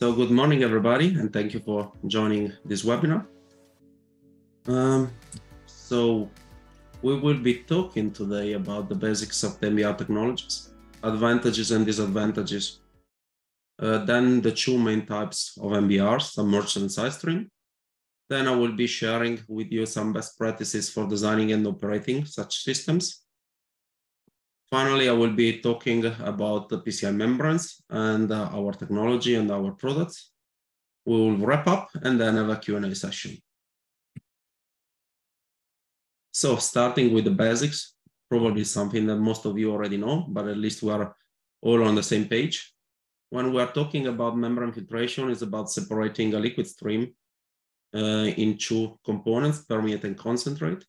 So good morning, everybody, and thank you for joining this webinar. Um, so we will be talking today about the basics of the MBR technologies, advantages and disadvantages. Uh, then the two main types of MBRs, submerged and side stream. Then I will be sharing with you some best practices for designing and operating such systems. Finally, I will be talking about the PCI membranes and uh, our technology and our products. We will wrap up and then have a Q&A session. So starting with the basics, probably something that most of you already know, but at least we are all on the same page. When we are talking about membrane filtration, it's about separating a liquid stream uh, in two components, permeate and concentrate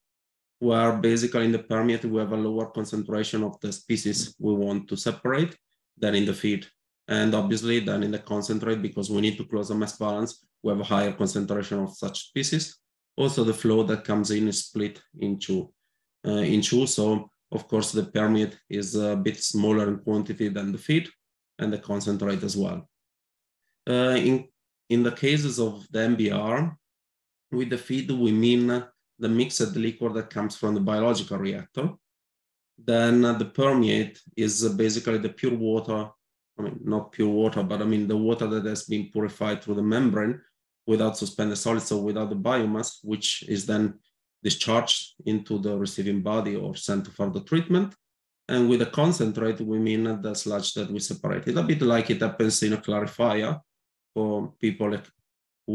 where basically in the permeate we have a lower concentration of the species we want to separate than in the feed. And obviously then in the concentrate, because we need to close the mass balance, we have a higher concentration of such species. Also the flow that comes in is split into, uh, in two. So of course the permeate is a bit smaller in quantity than the feed and the concentrate as well. Uh, in, in the cases of the MBR, with the feed, we mean the mixed liquid that comes from the biological reactor. Then uh, the permeate is uh, basically the pure water, I mean, not pure water, but I mean the water that has been purified through the membrane without suspended solids, so without the biomass, which is then discharged into the receiving body or sent to further treatment. And with the concentrate, we mean the sludge that we separated, a bit like it happens in a clarifier for people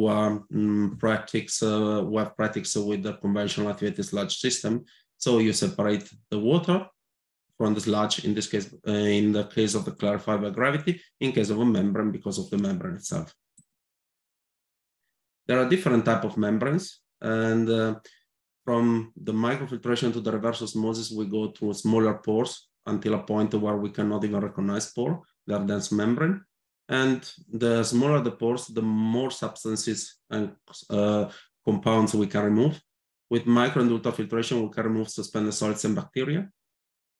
um, practice uh, practice with the conventional activated sludge system. So you separate the water from the sludge, in this case, uh, in the case of the clarified by gravity, in case of a membrane because of the membrane itself. There are different type of membranes and uh, from the microfiltration to the reverse osmosis, we go through smaller pores until a point where we cannot even recognize pore, they are dense membrane. And the smaller the pores, the more substances and uh, compounds we can remove. With micro and ultrafiltration, we can remove suspended solids and bacteria.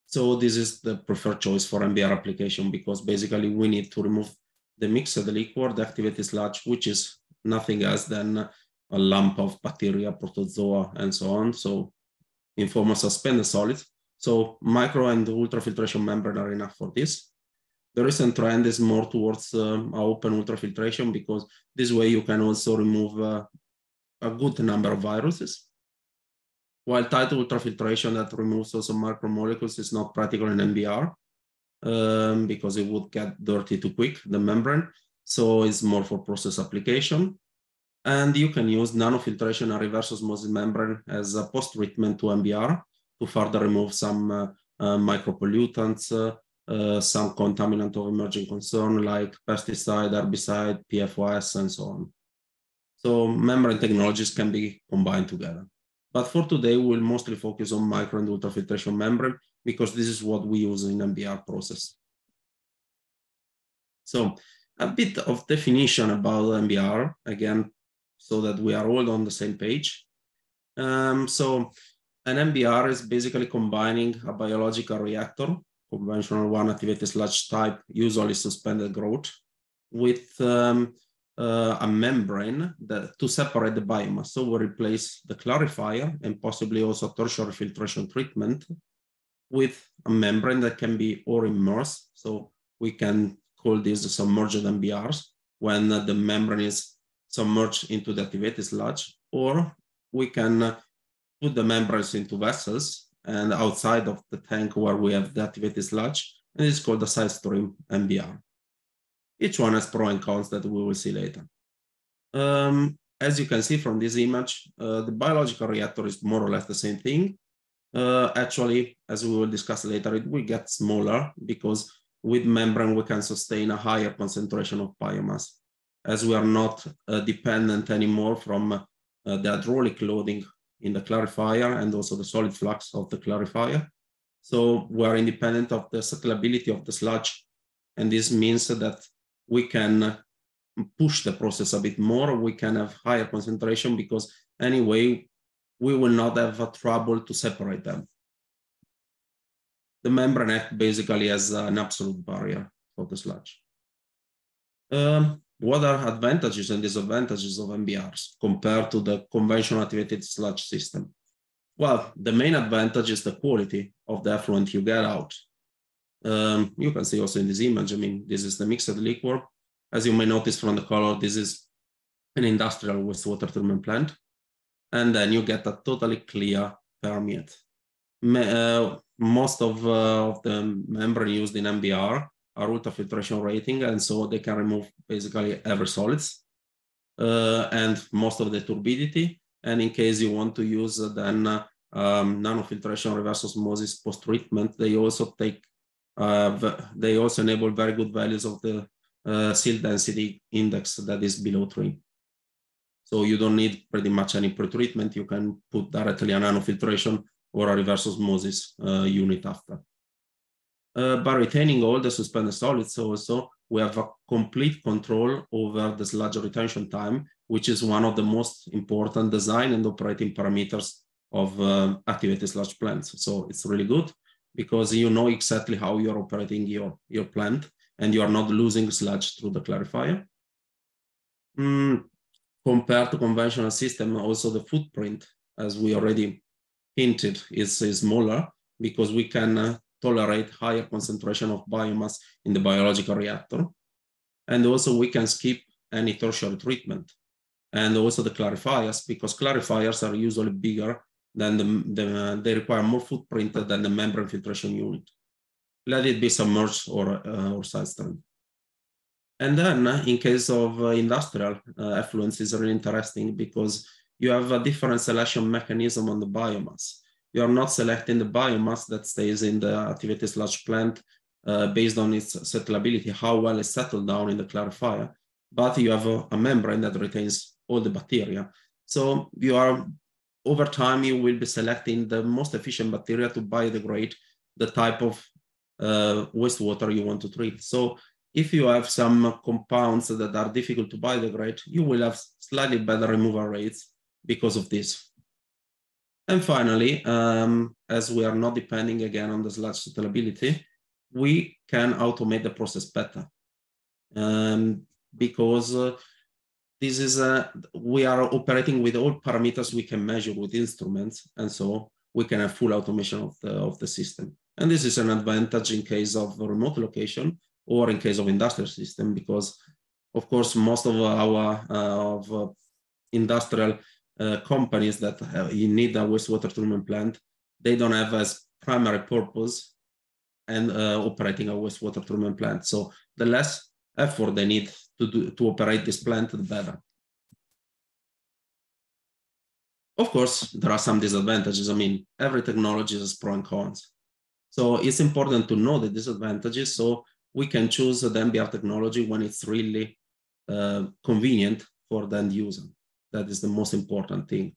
So this is the preferred choice for MBR application because basically we need to remove the mix of the liquid, the activated sludge, which is nothing else than a lump of bacteria, protozoa, and so on. So in form of suspended solids. So micro and ultrafiltration membrane are enough for this the recent trend is more towards uh, open ultrafiltration because this way you can also remove uh, a good number of viruses. While tight ultrafiltration that removes also macromolecules is not practical in MBR um, because it would get dirty too quick, the membrane. So it's more for process application. And you can use nanofiltration and reverse osmosis membrane as a post-treatment to MBR to further remove some uh, uh micropollutants, uh, some contaminant of emerging concern like pesticide, herbicide, PFOS, and so on. So membrane technologies can be combined together. But for today, we'll mostly focus on micro and ultrafiltration membrane because this is what we use in MBR process. So a bit of definition about MBR, again, so that we are all on the same page. Um, so an MBR is basically combining a biological reactor conventional one activated sludge type, usually suspended growth, with um, uh, a membrane that, to separate the biomass. So we replace the clarifier and possibly also tertiary filtration treatment with a membrane that can be or immersed. So we can call these submerged MBRs when the membrane is submerged into the activated sludge, or we can put the membranes into vessels and outside of the tank where we have the activated sludge, and it's called the side stream MBR. Each one has pros and cons that we will see later. Um, as you can see from this image, uh, the biological reactor is more or less the same thing. Uh, actually, as we will discuss later, it will get smaller because with membrane, we can sustain a higher concentration of biomass as we are not uh, dependent anymore from uh, the hydraulic loading in the clarifier and also the solid flux of the clarifier. So we are independent of the settleability of the sludge. And this means that we can push the process a bit more. We can have higher concentration because anyway, we will not have a trouble to separate them. The membrane basically as an absolute barrier for the sludge. Um, what are advantages and disadvantages of MBRs compared to the conventional activated sludge system? Well, the main advantage is the quality of the effluent you get out. Um, you can see also in this image, I mean, this is the mixed liquor. As you may notice from the color, this is an industrial wastewater treatment plant. And then you get a totally clear permeate. Uh, most of, uh, of the membrane used in MBR are filtration rating, and so they can remove basically every solids uh, and most of the turbidity. And in case you want to use uh, then uh, um, nanofiltration reverse osmosis post-treatment, they also take, uh, they also enable very good values of the uh, silt density index that is below three. So you don't need pretty much any pre-treatment. You can put directly a nanofiltration or a reverse osmosis uh, unit after. Uh, by retaining all the suspended solids also, we have a complete control over the sludge retention time, which is one of the most important design and operating parameters of uh, activated sludge plants. So it's really good because you know exactly how you're operating your, your plant and you are not losing sludge through the clarifier. Mm, compared to conventional system, also the footprint, as we already hinted, is, is smaller because we can uh, tolerate higher concentration of biomass in the biological reactor. And also we can skip any tertiary treatment. And also the clarifiers, because clarifiers are usually bigger than the, the they require more footprint than the membrane filtration unit. Let it be submerged or, uh, or side stream. And then uh, in case of uh, industrial uh, effluents is really interesting because you have a different selection mechanism on the biomass you are not selecting the biomass that stays in the activated sludge plant uh, based on its settleability, how well it's settled down in the clarifier, but you have a, a, membrane that retains all the bacteria. So you are, over time, you will be selecting the most efficient bacteria to biodegrade the type of uh, wastewater you want to treat. So if you have some compounds that are difficult to biodegrade, you will have slightly better removal rates because of this. And finally, um, as we are not depending again on the sludge settleability, we can automate the process better. Um, because uh, this is a, we are operating with all parameters we can measure with instruments. And so we can have full automation of the, of the system. And this is an advantage in case of remote location or in case of industrial system, because of course, most of our uh, of uh, industrial uh, companies that have, need a wastewater treatment plant, they don't have as primary purpose and uh, operating a wastewater treatment plant. So the less effort they need to do to operate this plant, the better. Of course, there are some disadvantages. I mean, every technology has pros and cons. So it's important to know the disadvantages so we can choose the MBR technology when it's really uh, convenient for the end user. That is the most important thing.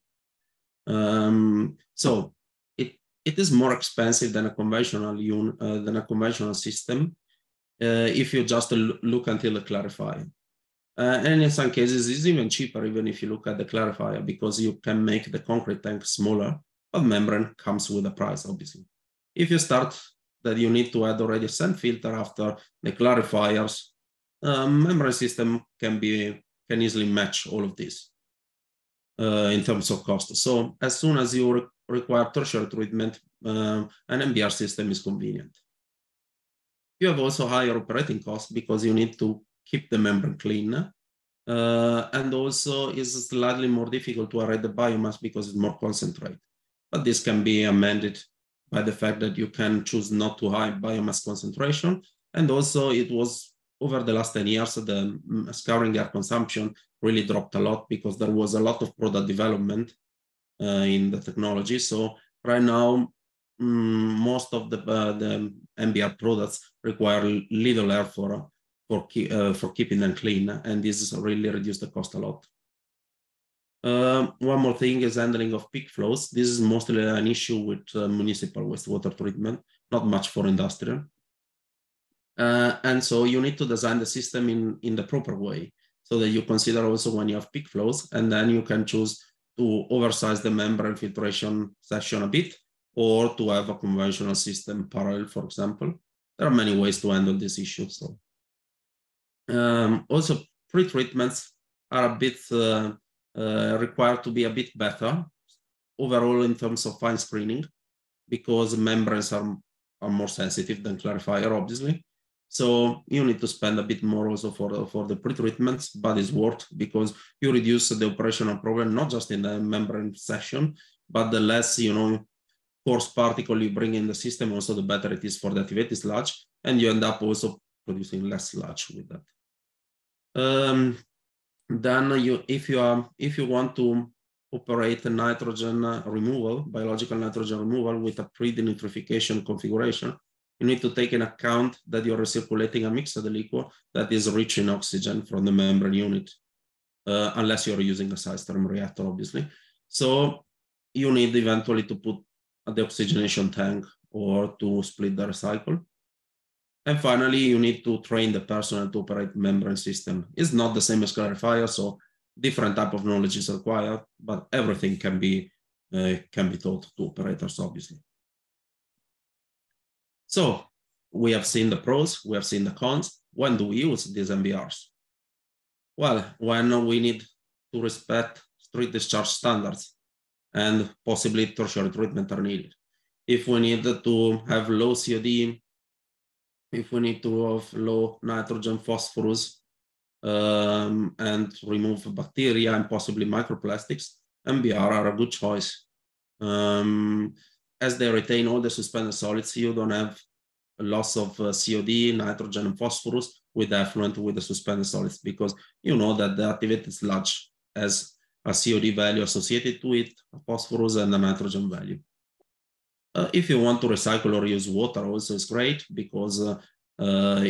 Um, so it, it is more expensive than a conventional un, uh, than a conventional system uh, if you just look until the clarifier. Uh, and in some cases, it's even cheaper, even if you look at the clarifier, because you can make the concrete tank smaller, but membrane comes with a price, obviously. If you start that you need to add already sand filter after the clarifiers, um, membrane system can be can easily match all of this in terms of cost. So as soon as you re require tertiary treatment, uh, an MBR system is convenient. You have also higher operating costs because you need to keep the membrane clean. Uh, and also is slightly more difficult to aerate the biomass because it's more concentrate. But this can be amended by the fact that you can choose not to high biomass concentration. And also it was over the last 10 years, the mm, scouring air consumption really dropped a lot because there was a lot of product development uh, in the technology. So right now, um, most of the, uh, the MBR products require little air for, for, uh, for keeping them clean. And this really reduced the cost a lot. Um, one more thing is handling of peak flows. This is mostly an issue with uh, municipal wastewater treatment, not much for industrial. Uh, and so you need to design the system in, in the proper way so that you consider also when you have peak flows, and then you can choose to oversize the membrane filtration section a bit or to have a conventional system parallel, for example. There are many ways to handle this issue. So um, also pre-treatments are a bit uh, uh, required to be a bit better overall in terms of fine screening because membranes are, are more sensitive than clarifier, obviously. So you need to spend a bit more also for, for the pre-treatments, but it's worth because you reduce the operational problem, not just in the membrane section, but the less, you know, coarse particle you bring in the system, also the better it is for the activated sludge. And you end up also producing less sludge with that. Um, then you, if you are, if you want to operate nitrogen removal, biological nitrogen removal with a pre-denitrification configuration, you need to take in account that you're recirculating a mixed liquid that is rich in oxygen from the membrane unit, uh, unless you're using a side stream reactor, obviously. So you need eventually to put the oxygenation tank or to split the recycle. And finally, you need to train the personnel to operate membrane system. It's not the same as clarifier, so different type of knowledge is required, but everything can be uh, can be taught to operators, obviously. So we have seen the pros, we have seen the cons. When do we use these MBRs? Well, when we need to respect street discharge standards and possibly tertiary treatment are needed. If we need to have low COD, if we need to have low nitrogen phosphorus um, and remove bacteria and possibly microplastics, MBR are a good choice. Um, as they retain all the suspended solids, you don't have a loss of uh, COD, nitrogen, and phosphorus with effluent with the suspended solids because you know that the activated sludge has a COD value associated to it, phosphorus, and a nitrogen value. Uh, if you want to recycle or use water, also is great because uh, uh,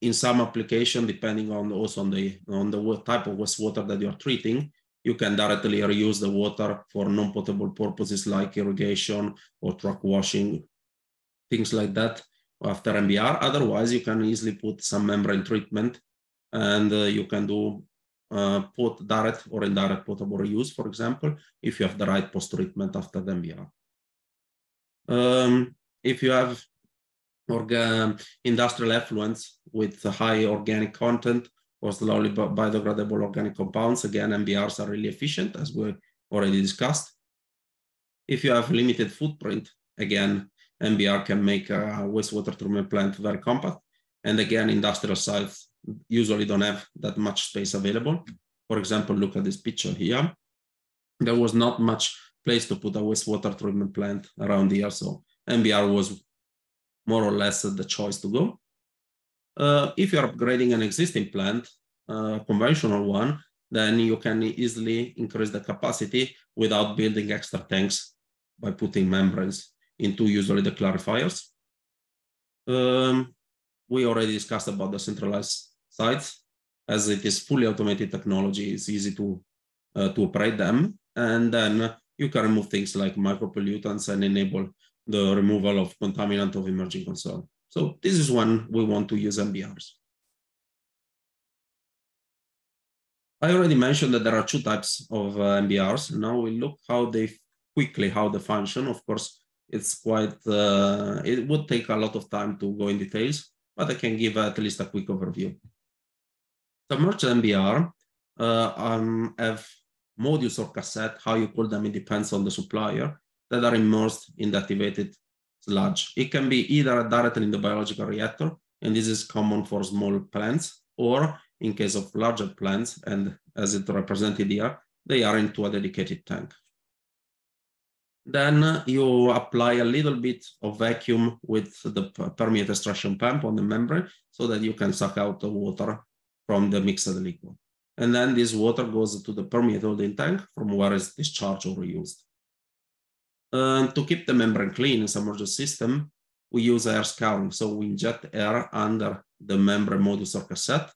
in some application, depending on also on the on the type of wastewater that you are treating, you can directly reuse the water for non-potable purposes like irrigation or truck washing, things like that after MBR. Otherwise, you can easily put some membrane treatment and uh, you can do uh, put direct or indirect potable reuse, for example, if you have the right post-treatment after the MBR. Um, if you have organ industrial effluents with high organic content or slowly biodegradable organic compounds, again, MBRs are really efficient, as we already discussed. If you have limited footprint, again, MBR can make a wastewater treatment plant very compact. And again, industrial sites usually don't have that much space available. For example, look at this picture here. There was not much place to put a wastewater treatment plant around here. So MBR was more or less the choice to go. Uh, if you're upgrading an existing plant, uh, conventional one, then you can easily increase the capacity without building extra tanks by putting membranes into usually the clarifiers. Um, we already discussed about the centralized sites. As it is fully automated technology, it's easy to, uh, to operate them. And then you can remove things like micropollutants and enable the removal of contaminant of emerging concern. So this is when we want to use MBRs. I already mentioned that there are two types of uh, MBRs. Now we look how they quickly, how they function. Of course, it's quite, uh, it would take a lot of time to go in details, but I can give at least a quick overview. The Submerged MBR uh, um, have modules or cassette, how you call them, it depends on the supplier, that are immersed in the activated sludge. It can be either directly in the biological reactor, and this is common for small plants, or in case of larger plants, and as it represented here, they are into a dedicated tank. Then you apply a little bit of vacuum with the permeate extraction pump on the membrane so that you can suck out the water from the mixed liquid. And then this water goes to the permeate holding tank from where it's discharged or reused. Uh, to keep the membrane clean in submerged system, we use air scouring. So we inject air under the membrane modus or cassette.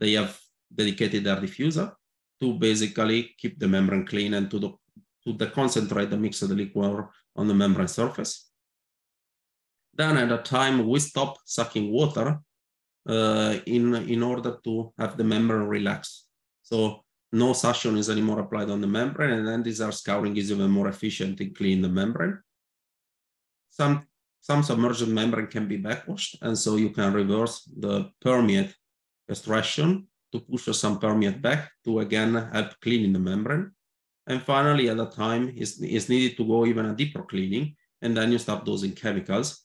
They have dedicated air diffuser to basically keep the membrane clean and to, the, to deconcentrate the mixed liquid on the membrane surface. Then at a time we stop sucking water uh, in, in order to have the membrane relax. So no suction is anymore applied on the membrane, and then this air scouring is even more efficient in cleaning the membrane. Some, some submerged membrane can be backwashed, and so you can reverse the permeate extraction to push some permeate back to again help cleaning the membrane. And finally, at that time, it's, it's needed to go even a deeper cleaning, and then you start dosing chemicals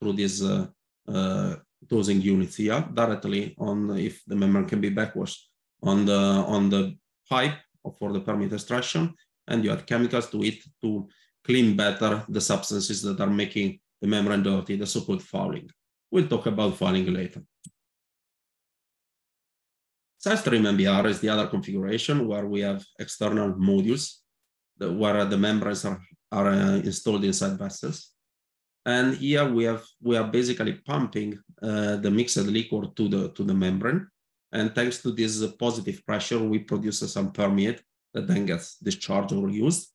through these uh, uh, dosing units here directly on if the membrane can be backwashed on the on the pipe for the permeate extraction, and you add chemicals to it to clean better the substances that are making the membrane dirty, the so-called fouling. We'll talk about fouling later. SideStream MBR is the other configuration where we have external modules that, where the membranes are, are uh, installed inside vessels. And here we have we are basically pumping uh, the mixed liquid to the to the membrane. And thanks to this positive pressure, we produce some permeate that then gets discharged or used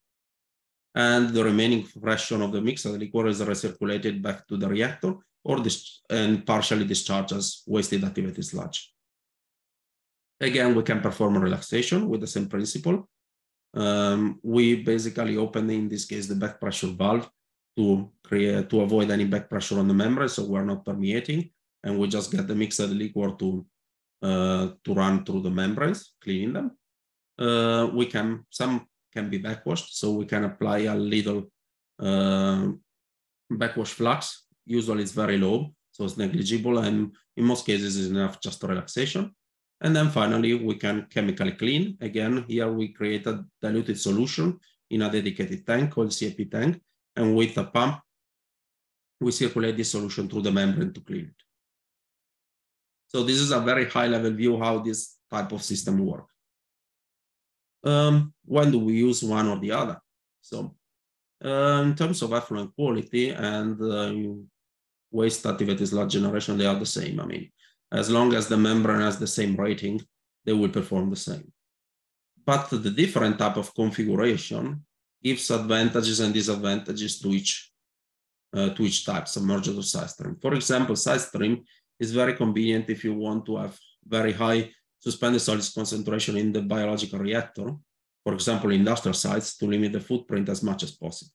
and the remaining fraction of the mixed liquor is recirculated back to the reactor or and partially discharged as wasted activity sludge. Again, we can perform a relaxation with the same principle. Um, we basically open, in this case, the back pressure valve to create to avoid any back pressure on the membrane, so we're not permeating, and we just get the mixed liquor to to run through the membranes, cleaning them. Uh, we can some can be backwashed. So we can apply a little uh, backwash flux. Usually it's very low, so it's negligible. And in most cases, is enough just relaxation. And then finally, we can chemically clean. Again, here we create a diluted solution in a dedicated tank called CIP tank. And with a pump, we circulate this solution through the membrane to clean it. So this is a very high level view how this type of system work. um, when do we use one or the other? So uh, in terms of effluent quality and uh, waste activity sludge generation, they are the same. I mean, as long as the membrane has the same rating, they will perform the same. But the different type of configuration gives advantages and disadvantages to each uh, to each type, submerged or side stream. For example, side stream is very convenient if you want to have very high suspended solids concentration in the biological reactor, for example, industrial sites to limit the footprint as much as possible.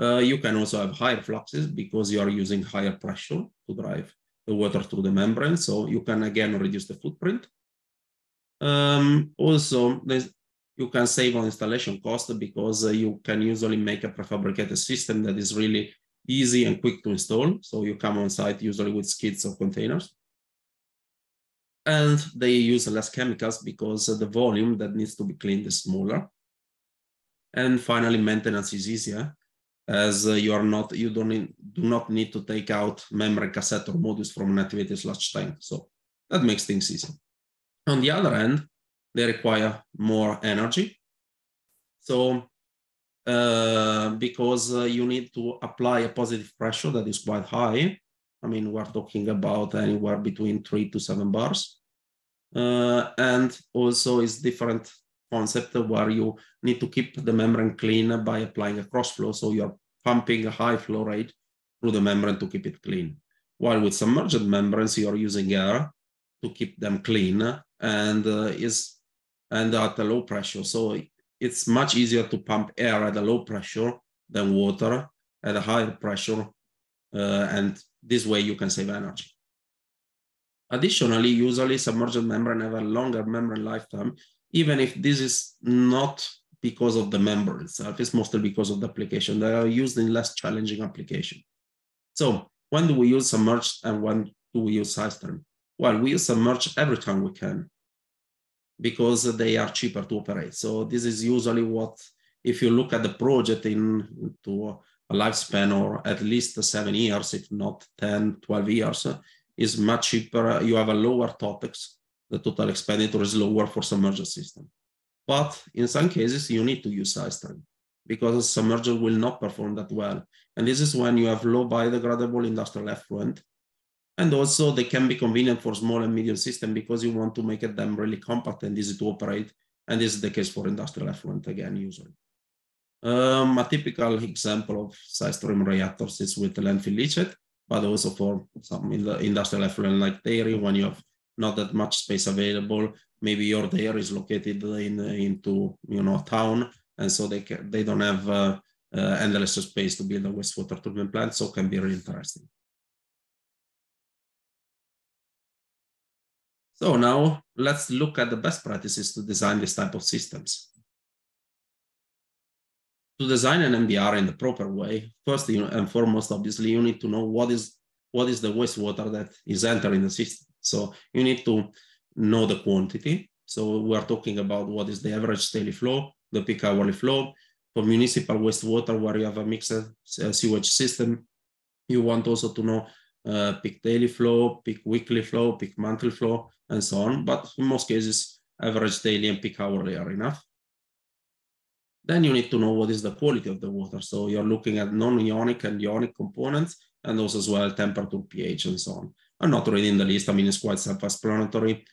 Uh, you can also have higher fluxes because you are using higher pressure to drive the water through the membrane. So you can again reduce the footprint. Um, also, you can save on installation cost because uh, you can usually make a prefabricated system that is really easy and quick to install. So you come on site usually with skids or containers and they use less chemicals because the volume that needs to be cleaned is smaller. And finally, maintenance is easier as uh, you are not, you don't need, do not need to take out membrane cassette or modules from an activity sludge tank. So that makes things easy. On the other hand, they require more energy. So uh, because uh, you need to apply a positive pressure that is quite high, I mean, we're talking about anywhere between three to seven bars. Uh, and also is different concept where you need to keep the membrane clean by applying a cross flow. So you're pumping a high flow rate through the membrane to keep it clean. While with submerged membranes, you're using air to keep them clean and uh, is and at a low pressure. So it's much easier to pump air at a low pressure than water at a higher pressure. Uh, and this way you can save energy. Additionally, usually submerged membrane have a longer membrane lifetime, even if this is not because of the membrane itself, it's mostly because of the application. They are used in less challenging application. So when do we use submerged and when do we use side stream? Well, we use submerged every time we can because they are cheaper to operate. So this is usually what, if you look at the project in to a lifespan or at least seven years, if not 10, 12 years, is much cheaper. You have a lower TOTEX. The total expenditure is lower for submerged system. But in some cases, you need to use SideStream because a submerger will not perform that well. And this is when you have low biodegradable industrial effluent. And also they can be convenient for small and medium system because you want to make them really compact and easy to operate. And this is the case for industrial effluent again, usually. Um, a typical example of side stream reactors is with landfill leachate but also for some in industrial effluent like dairy when you have not that much space available. Maybe your dairy is located in into you know town, and so they can, they don't have uh, uh, endless space to build a wastewater treatment plant. So can be really interesting. So now let's look at the best practices to design this type of systems. To design an MBR in the proper way, first and foremost, obviously, you need to know what is what is the wastewater that is entering the system. So you need to know the quantity. So we are talking about what is the average daily flow, the peak hourly flow. For municipal wastewater, where you have a mixed uh, sewage system, you want also to know uh, peak daily flow, peak weekly flow, peak monthly flow, and so on. But in most cases, average daily and peak hourly are enough. Then you need to know what is the quality of the water. So you're looking at non-ionic and ionic components, and also as well temperature, pH, and so on. I'm not reading the list. I mean, it's quite self-explanatory.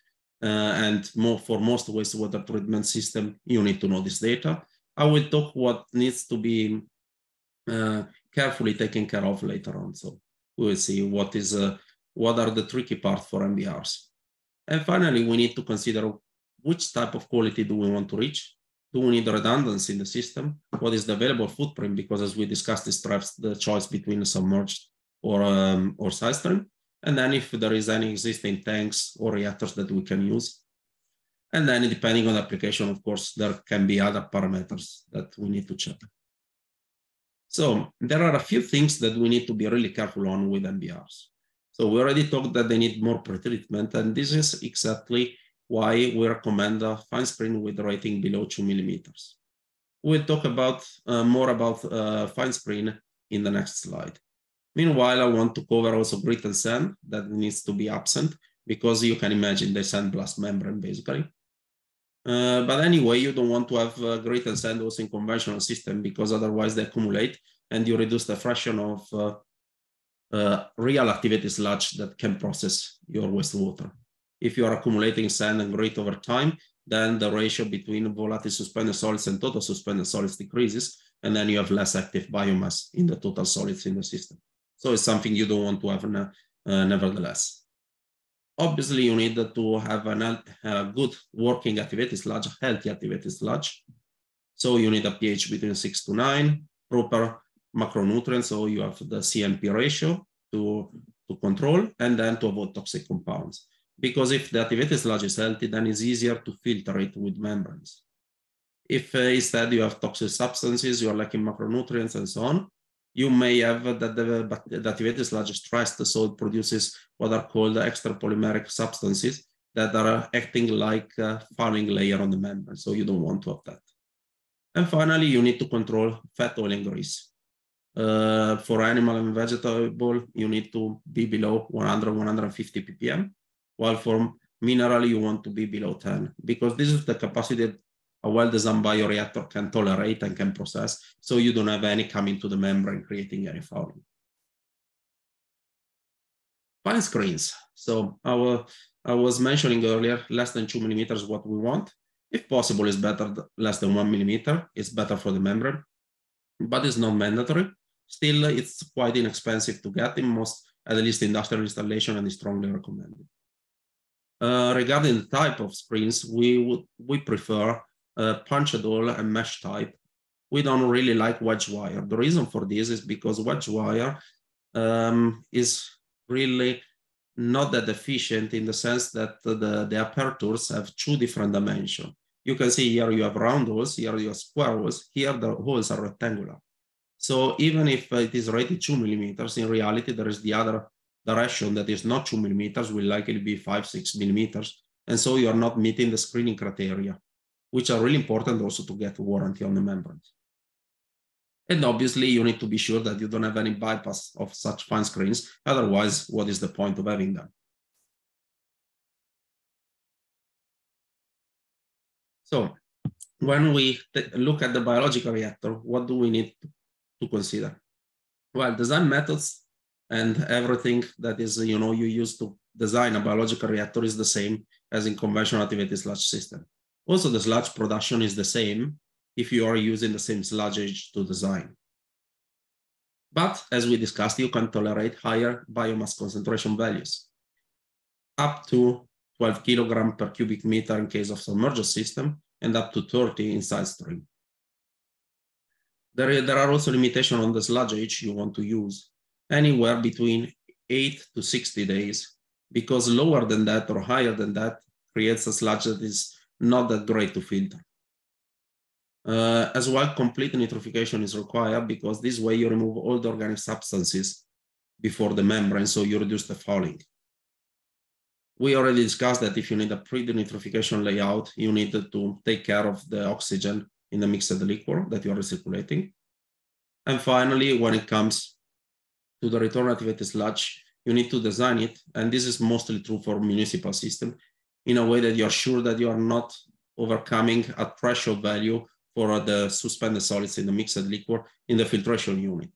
Uh, and more for most wastewater treatment system, you need to know this data. I will talk what needs to be uh, carefully taken care of later on. So we will see what is uh, what are the tricky parts for MBRs. And finally, we need to consider which type of quality do we want to reach. Do we need redundancy in the system? What is the available footprint? Because as we discussed, this drives the choice between submerged or um, or side stream. And then if there is any existing tanks or reactors that we can use. And then depending on the application, of course, there can be other parameters that we need to check. So there are a few things that we need to be really careful on with MBRs. So we already talked that they need more pretreatment, and this is exactly why we recommend a fine screen with rating below two millimeters. We'll talk about uh, more about uh, fine screen in the next slide. Meanwhile, I want to cover also grit and sand that needs to be absent because you can imagine the sandblast membrane basically. Uh, but anyway, you don't want to have uh, grit and in conventional system because otherwise they accumulate and you reduce the fraction of uh, uh real activity sludge that can process your wastewater. If you are accumulating sand and grit over time, then the ratio between volatile suspended solids and total suspended solids decreases, and then you have less active biomass in the total solids in the system. So it's something you don't want to have uh, nevertheless. Obviously, you need to have an, a good working activated sludge, healthy activated sludge. So you need a pH between six to nine, proper macronutrients, so you have the CNP ratio to, to control, and then to avoid toxic compounds. Because if the activated sludge is healthy, then it's easier to filter it with membranes. If uh, instead you have toxic substances, you are lacking macronutrients and so on, you may have that the, the activated sludge stressed, so it produces what are called extrapolymeric substances that are acting like a fouling layer on the membrane. So you don't want to have that. And finally, you need to control fat, oil, and grease. Uh, for animal and vegetable, you need to be below 100, 150 ppm, while for mineral, you want to be below 10, because this is the capacity a well-designed bioreactor can tolerate and can process, so you don't have any coming to the membrane creating any fouling. Fine screens. So our, I was mentioning earlier, less than two millimeters what we want. If possible, is better less than one millimeter. It's better for the membrane, but it's not mandatory. Still, it's quite inexpensive to get in most, at least industrial installation, and is strongly recommended. Uh, regarding the type of screens, we would we prefer uh, punched hole and mesh type. We don't really like wedge wire. The reason for this is because wedge wire um, is really not that efficient in the sense that the, the apertures have two different dimensions. You can see here you have round holes, here you have square holes, here the holes are rectangular. So even if it is rated two millimeters, in reality, there is the other direction that is not two millimeters, will likely be five, six millimeters. And so you are not meeting the screening criteria which are really important also to get warranty on the membranes. And obviously, you need to be sure that you don't have any bypass of such fine screens. Otherwise, what is the point of having them? So when we look at the biological reactor, what do we need to consider? Well, design methods and everything that is, you know, you use to design a biological reactor is the same as in conventional activated sludge system. Also, the sludge production is the same if you are using the same sludge to design. But as we discussed, you can tolerate higher biomass concentration values, up to 12 kilogram per cubic meter in case of submerged system, and up to 30 in side stream. There, there are also limitations on the sludge age you want to use, anywhere between 8 to 60 days because lower than that or higher than that creates a sludge that is not that great to filter. Uh, as well, complete nitrification is required because this way you remove all the organic substances before the membrane, so you reduce the fouling. We already discussed that if you need a pre-denitrification layout, you need to take care of the oxygen in the mixed liquor that you are recirculating. And finally, when it comes to the return activated sludge, you need to design it. And this is mostly true for municipal system in a way that you're sure that you are not overcoming a threshold value for the suspended solids in the mixed liquor in the filtration unit.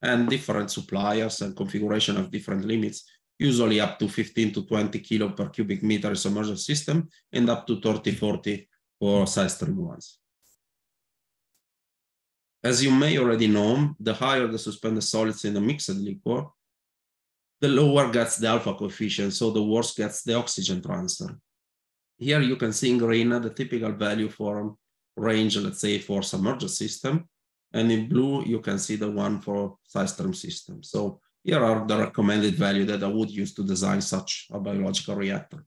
And different suppliers and configuration of different limits, usually up to 15 to 20 kilo per cubic meter in submerged system and up to 30, 40 for side stream ones. As you may already know, the higher the suspended solids in the mixed liquor, the lower gets the alpha coefficient, so the worse gets the oxygen transfer. Here you can see in green the typical value for range, let's say for submerged system. And in blue, you can see the one for stream system. So here are the recommended value that I would use to design such a biological reactor.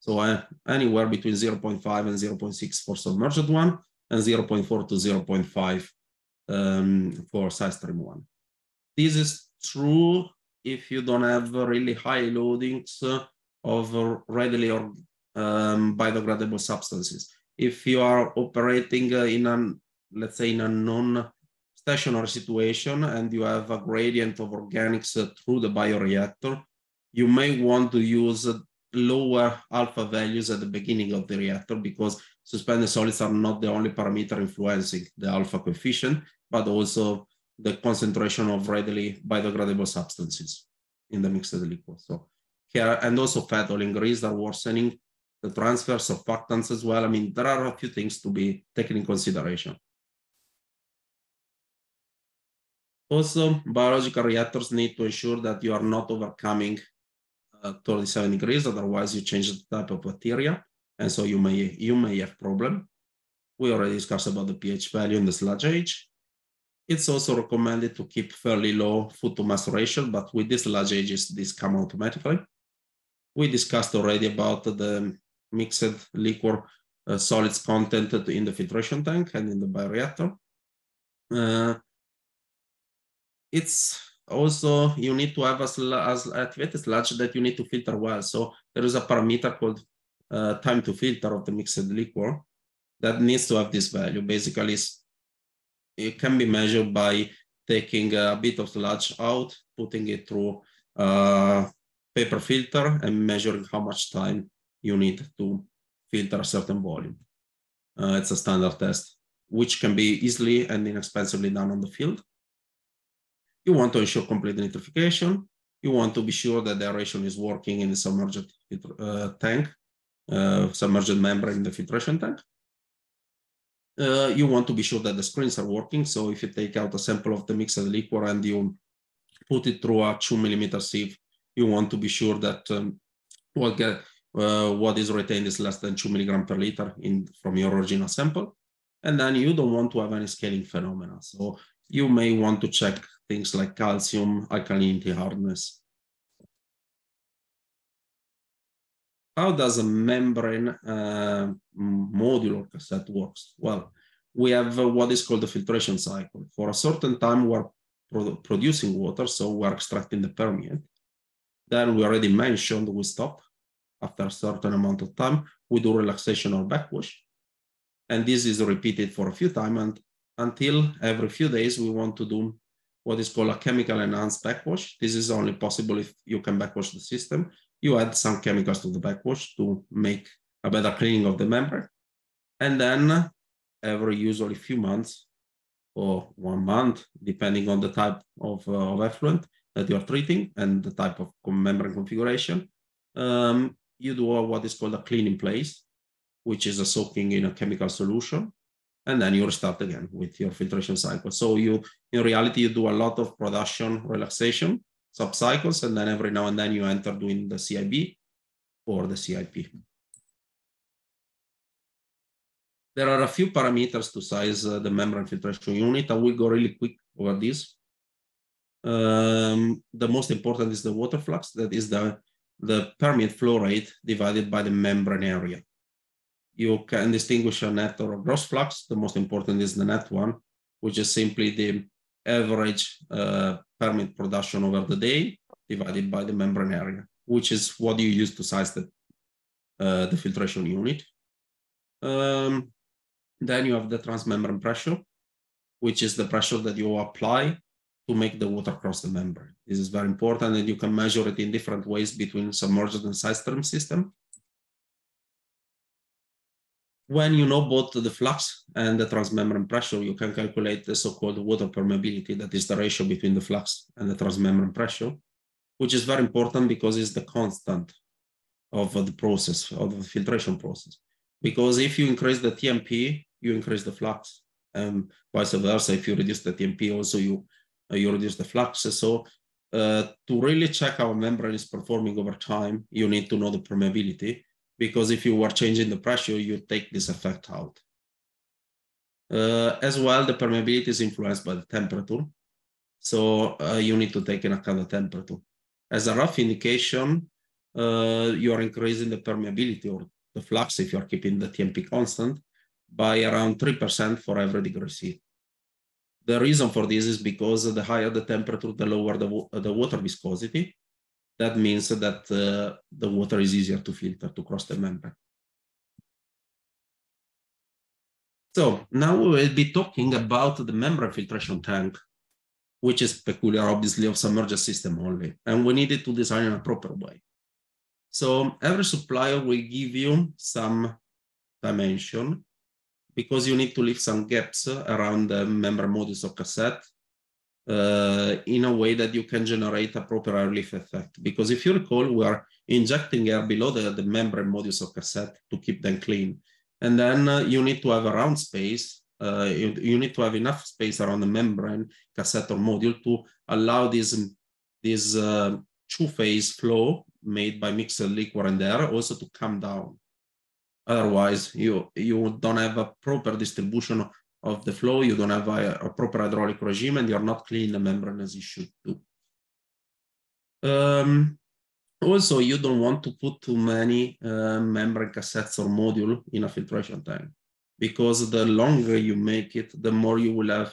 So uh, anywhere between 0.5 and 0.6 for submerged one and 0.4 to 0.5 um, for stream one. This is true if you don't have really high loadings of readily or um, biodegradable substances. If you are operating uh, in a, let's say in a non-stationary situation and you have a gradient of organics uh, through the bioreactor, you may want to use uh, lower alpha values at the beginning of the reactor because suspended solids are not the only parameter influencing the alpha coefficient, but also the concentration of readily biodegradable substances in the mixed liquid. So here, and also fat oil grease are worsening the transfers of factants as well. I mean, there are a few things to be taken in consideration. Also, biological reactors need to ensure that you are not overcoming uh, 37 degrees, otherwise you change the type of bacteria, and so you may you may have problem. We already discussed about the pH value and the sludge age. It's also recommended to keep fairly low food to mass ratio, but with these large ages, this come automatically. We discussed already about the mixed liquor uh, solids content in the filtration tank and in the bioreactor. Uh, it's also, you need to have as, as activated sludge that you need to filter well. So there is a parameter called uh, time to filter of the mixed liquor that needs to have this value. Basically, it can be measured by taking a bit of sludge out, putting it through a paper filter and measuring how much time you need to filter a certain volume. Uh, it's a standard test, which can be easily and inexpensively done on the field. You want to ensure complete nitrification. You want to be sure that the aeration is working in the submerged uh, tank, uh, submerged membrane in the filtration tank. Uh, you want to be sure that the screens are working. So if you take out a sample of the mixed liquor and you put it through a two millimeter sieve, you want to be sure that um, what, get, uh, what is retained is less than two milligram per liter in, from your original sample. And then you don't want to have any scaling phenomena. So you may want to check things like calcium, alkalinity, hardness. How does a membrane uh, modular cassette works? Well, we have uh, what is called the filtration cycle. For a certain time, we're pro producing water, so we're extracting the permeate. Then we already mentioned we stop after a certain amount of time, we do relaxation or backwash. And this is repeated for a few times and until every few days, we want to do what is called a chemical enhanced backwash. This is only possible if you can backwash the system. You add some chemicals to the backwash to make a better cleaning of the membrane. And then every usually few months or one month, depending on the type of, uh, of effluent that you are treating and the type of membrane configuration, um, you do what is called a clean in place, which is a soaking in a chemical solution and then you restart again with your filtration cycle. So you, in reality, you do a lot of production relaxation subcycles, and then every now and then you enter doing the CEB or the CIP. There are a few parameters to size uh, the membrane filtration unit. I will go really quick over this. Um, the most important is the water flux. That is the the permeate flow rate divided by the membrane area. You can distinguish a net or a gross flux. The most important is the net one, which is simply the average uh, permeate production over the day divided by the membrane area, which is what you use to size the, uh, the filtration unit. Um, then you have the transmembrane pressure, which is the pressure that you apply to make the water cross the membrane. This is very important and you can measure it in different ways between submerged and side system. When you know both the flux and the transmembrane pressure, you can calculate the so-called water permeability, that is the ratio between the flux and the transmembrane pressure, which is very important because it's the constant of the process, of the filtration process. Because if you increase the TMP, you increase the flux, and vice versa. If you reduce the TMP, also you you reduce the flux. So uh, to really check how a membrane is performing over time, you need to know the permeability because if you were changing the pressure, you take this effect out. Uh, as well, the permeability is influenced by the temperature. So uh, you need to take in account the temperature. As a rough indication, uh, you are increasing the permeability or the flux if you are keeping the TMP constant by around 3% for every degree C. The reason for this is because the higher the temperature, the lower the, the water viscosity. That means that uh, the water is easier to filter to cross the membrane. So now we will be talking about the membrane filtration tank, which is peculiar, obviously, of submerged system only, and we needed to design in a proper way. So every supplier will give you some dimension because you need to leave some gaps around the membrane modules of cassette uh, in a way that you can generate a proper air lift effect. Because if you recall, we are injecting air below the, the membrane modules of cassette to keep them clean. And then uh, you need to have a round space. Uh, you, you, need to have enough space around the membrane cassette or module to allow this, this uh, two-phase flow made by mixed liquid and air also to come down. Otherwise, you, you don't have a proper distribution of the flow, you don't have a, a proper hydraulic regime, and you're not cleaning the membrane as you should do. Um, also, you don't want to put too many uh, membrane cassettes or module in a filtration tank because the longer you make it, the more you will have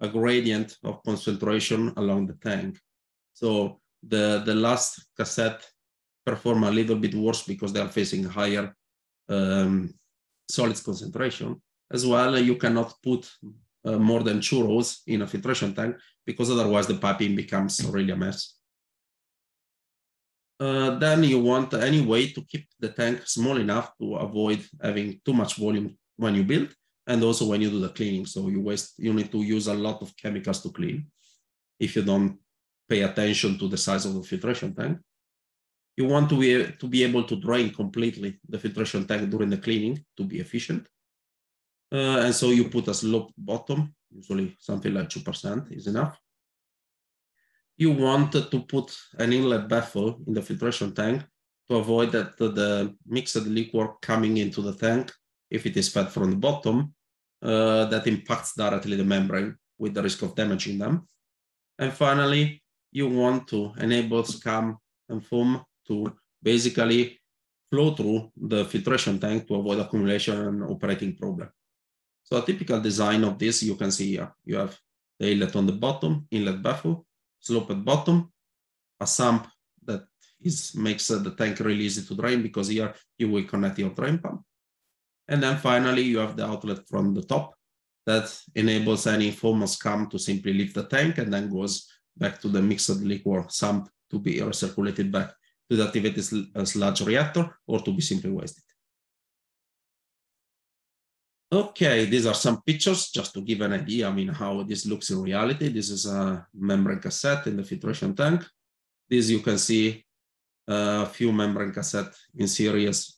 a gradient of concentration along the tank. So the, the last cassette perform a little bit worse because they are facing higher um, solids concentration. As well, you cannot put uh, more than two rows in a filtration tank because otherwise the piping becomes really a mess. Uh, then you want any way to keep the tank small enough to avoid having too much volume when you build and also when you do the cleaning. So you waste, you need to use a lot of chemicals to clean if you don't pay attention to the size of the filtration tank. You want to be, to be able to drain completely the filtration tank during the cleaning to be efficient. Uh, and so you put a slope bottom, usually something like 2% is enough. You want to put an inlet baffle in the filtration tank to avoid that the mixed liquid coming into the tank, if it is fed from the bottom, uh, that impacts directly the membrane with the risk of damaging them. And finally, you want to enable scum and foam to basically flow through the filtration tank to avoid accumulation and operating problem. So a typical design of this, you can see here, you have the inlet on the bottom, inlet baffle, slope at bottom, a sump that is makes uh, the tank really easy to drain because here you will connect your drain pump. And then finally, you have the outlet from the top that enables any foam or scum to simply leave the tank and then goes back to the mixed liquid sump to be recirculated back to the activated sludge reactor or to be simply wasted. Okay, these are some pictures just to give an idea, I mean, how this looks in reality. This is a membrane cassette in the filtration tank. This you can see a few membrane cassette in series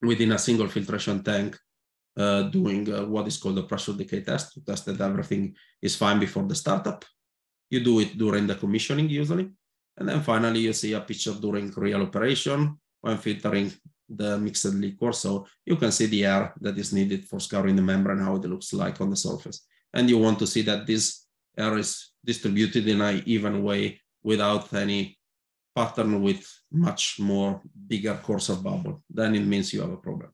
within a single filtration tank uh, doing uh, what is called a pressure decay test to test that everything is fine before the startup. You do it during the commissioning usually. And then finally, you see a picture during real operation when filtering the mixed liquor. So you can see the air that is needed for scouring the membrane, how it looks like on the surface. And you want to see that this air is distributed in an even way without any pattern with much more bigger coarser bubble, then it means you have a problem.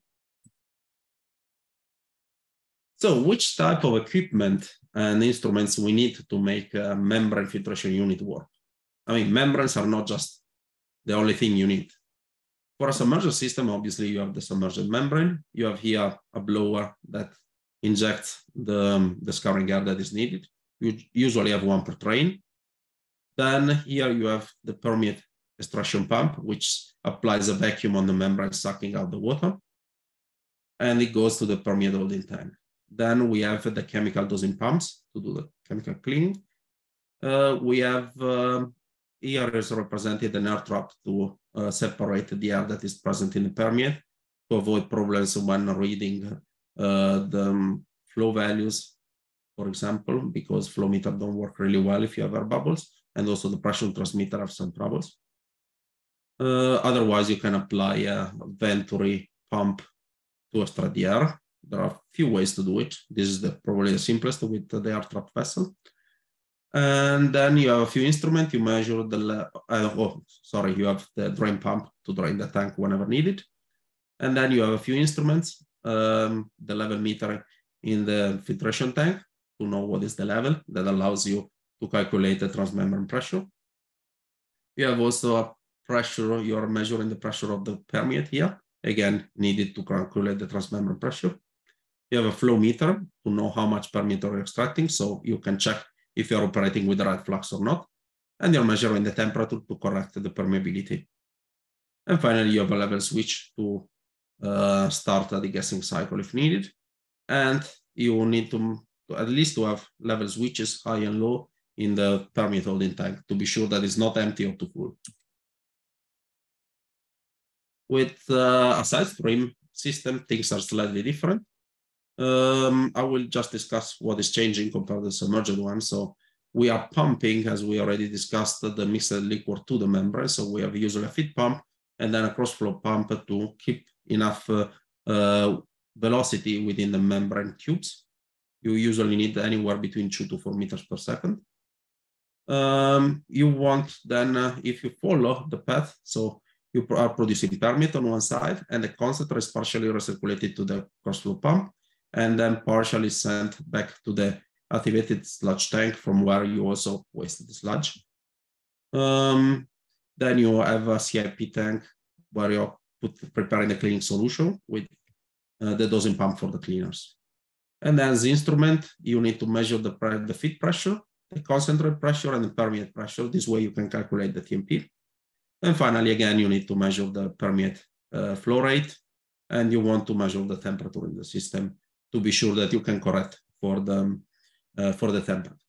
So which type of equipment and instruments we need to make a membrane filtration unit work? I mean, membranes are not just the only thing you need. For a submerged system, obviously you have the submerged membrane. You have here a blower that injects the, um, the scouring air that is needed. You usually have one per train. Then here you have the permeate extraction pump, which applies a vacuum on the membrane, sucking out the water. And it goes to the permeate holding tank. Then we have the chemical dosing pumps to do the chemical cleaning. Uh, we have uh, here is represented an air trap to uh, separate the air that is present in the permeate to avoid problems when reading uh, the um, flow values, for example, because flow meter don't work really well if you have air bubbles, and also the pressure transmitter have some troubles. Uh, otherwise, you can apply a venturi pump to extract the air there are a few ways to do it. This is the probably the simplest with the air trap vessel. And then you have a few instruments. You measure the, uh, oh, sorry, you have the drain pump to drain the tank whenever needed. And then you have a few instruments, um, the level meter in the filtration tank to know what is the level that allows you to calculate the transmembrane pressure. You have also a pressure, you are measuring the pressure of the permeate here, again, needed to calculate the transmembrane pressure. You have a flow meter to know how much permeate you're extracting, so you can check if you're operating with the right flux or not. And you're measuring the temperature to correct the permeability. And finally, you have a level switch to uh, start the degassing cycle if needed. And you need to, to, at least to have level switches high and low in the permeate holding tank to be sure that it's not empty or too full. With uh, a side stream system, things are slightly different. Um, I will just discuss what is changing compared to the submerged one. So we are pumping, as we already discussed, the mixed liquid to the membrane. So we have usually a feed pump and then a cross flow pump to keep enough uh, uh, velocity within the membrane tubes. You usually need anywhere between two to four meters per second. Um, you want then, uh, if you follow the path, so you are producing permeate on one side and the concentrate is partially recirculated to the cross flow pump and then partially sent back to the activated sludge tank from where you also wasted the sludge. Um, then you have a CIP tank where you're put, preparing the cleaning solution with uh, the dosing pump for the cleaners. And then the instrument, you need to measure the, the feed pressure, the concentrate pressure, and the permeate pressure. This way you can calculate the TMP. And finally, again, you need to measure the permeate uh, flow rate, and you want to measure the temperature in the system to be sure that you can correct for the, uh, for the template.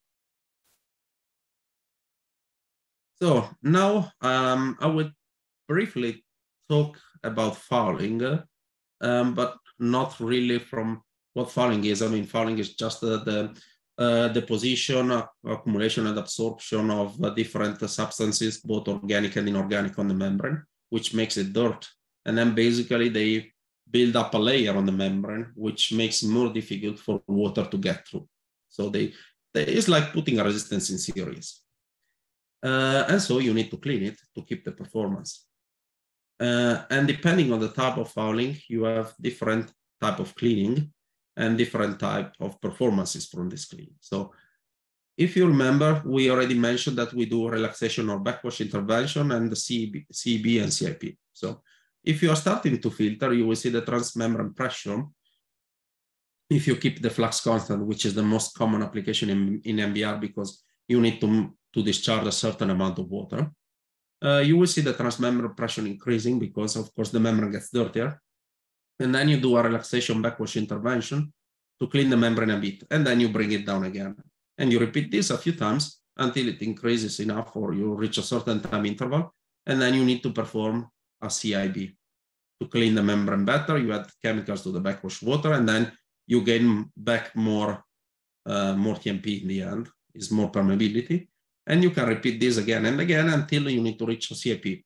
So now um, I will briefly talk about fouling, um, but not really from what fouling is. I mean, fouling is just uh, the uh, deposition, uh, accumulation, and absorption of uh, different substances, both organic and inorganic, on the membrane, which makes it dirt. And then basically they build up a layer on the membrane, which makes more difficult for water to get through. So they, they it's like putting a resistance in series. Uh, and so you need to clean it to keep the performance. Uh, and depending on the type of fouling, you have different type of cleaning and different type of performances from this cleaning. So if you remember, we already mentioned that we do relaxation or backwash intervention and the CEB, CEB and CIP. So if you are starting to filter, you will see the transmembrane pressure. If you keep the flux constant, which is the most common application in, in MBR because you need to, to discharge a certain amount of water, uh, you will see the transmembrane pressure increasing because of course the membrane gets dirtier. And then you do a relaxation backwash intervention to clean the membrane a bit, and then you bring it down again. And you repeat this a few times until it increases enough or you reach a certain time interval, and then you need to perform a CEB. To clean the membrane better, you add chemicals to the backwash water, and then you gain back more, uh, more TMP in the end, is more permeability. And you can repeat this again and again until you need to reach a CIP.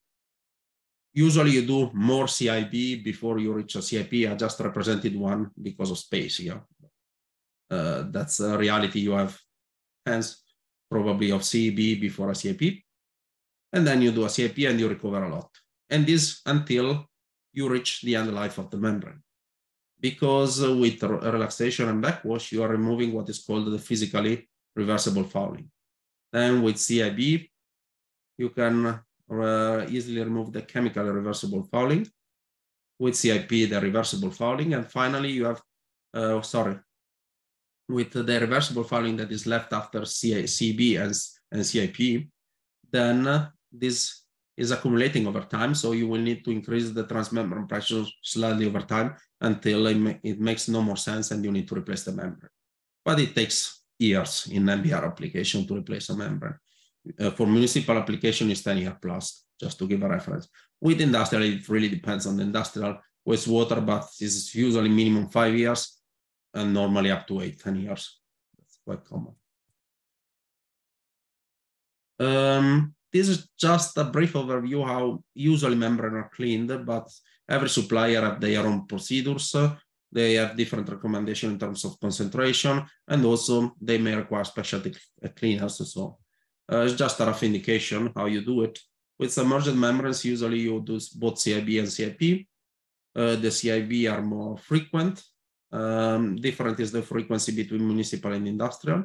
Usually you do more CEB before you reach a CIP. I just represented one because of space here. Uh, that's a reality you have hence probably of CEB before a CIP. and then you do a CIP and you recover a lot. And this until you reach the end life of the membrane. Because with relaxation and backwash, you are removing what is called the physically reversible fouling. Then with CEB, you can uh, easily remove the chemically reversible fouling. With CIP, the reversible fouling. And finally, you have, uh, sorry, with the reversible fouling that is left after CEB and, and CIP, then uh, this is accumulating over time. So you will need to increase the transmembrane pressure slightly over time until it, ma it makes no more sense and you need to replace the membrane. But it takes years in MBR application to replace a membrane. Uh, for municipal application, it's 10 year plus, just to give a reference. With industrial, it really depends on the industrial wastewater, but it's usually minimum five years and normally up to eight, 10 years. That's quite common. Um, this is just a brief overview how usually membrane are cleaned, but every supplier have their own procedures. They have different recommendations in terms of concentration, and also they may require specialty cleaners. So uh, it's just a rough indication how you do it. With submerged membranes, usually you do both CEB and CIP. Uh, the CEB are more frequent. Um, different is the frequency between municipal and industrial.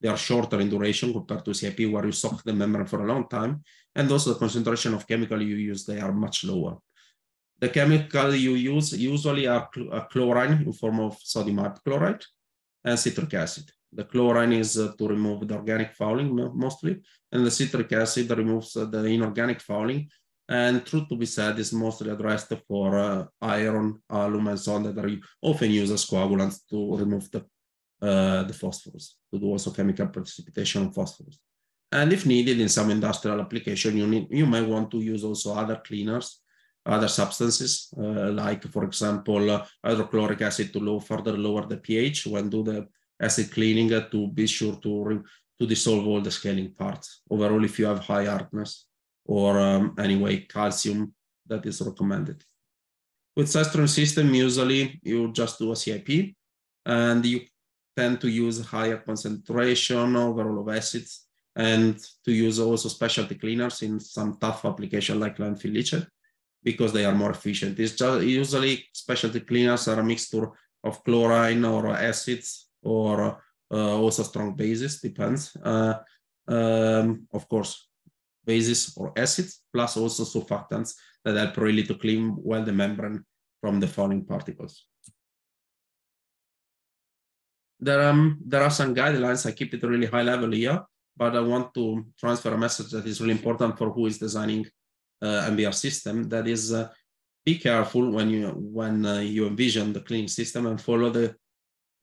They are shorter in duration compared to CIP where you soak the membrane for a long time. And also the concentration of chemical you use, they are much lower. The chemical you use usually are cl a chlorine in form of sodium hypochlorite and citric acid. The chlorine is uh, to remove the organic fouling mostly, and the citric acid removes uh, the inorganic fouling. And truth to be said, is mostly addressed for uh, iron, aluminum, and so on that are often used as coagulants to remove the uh, the phosphorus, to do also chemical precipitation of phosphorus. And if needed in some industrial application, you, need, you may want to use also other cleaners, other substances, uh, like, for example, uh, hydrochloric acid to low, further lower the pH when do the acid cleaning uh, to be sure to, to dissolve all the scaling parts. Overall, if you have high hardness or um, anyway, calcium, that is recommended. With side stream system, usually you just do a CIP and you tend to use higher concentration overall of acids and to use also specialty cleaners in some tough application like landfill leachate because they are more efficient. It's just usually specialty cleaners are a mixture of chlorine or acids or uh, also strong bases, depends. Uh, um, of course, bases or acids, plus also surfactants that help really to clean well the membrane from the falling particles. There, um, there are some guidelines. I keep it really high level here, but I want to transfer a message that is really important for who is designing uh, MBR system. That is, uh, be careful when you when uh, you envision the clean system and follow the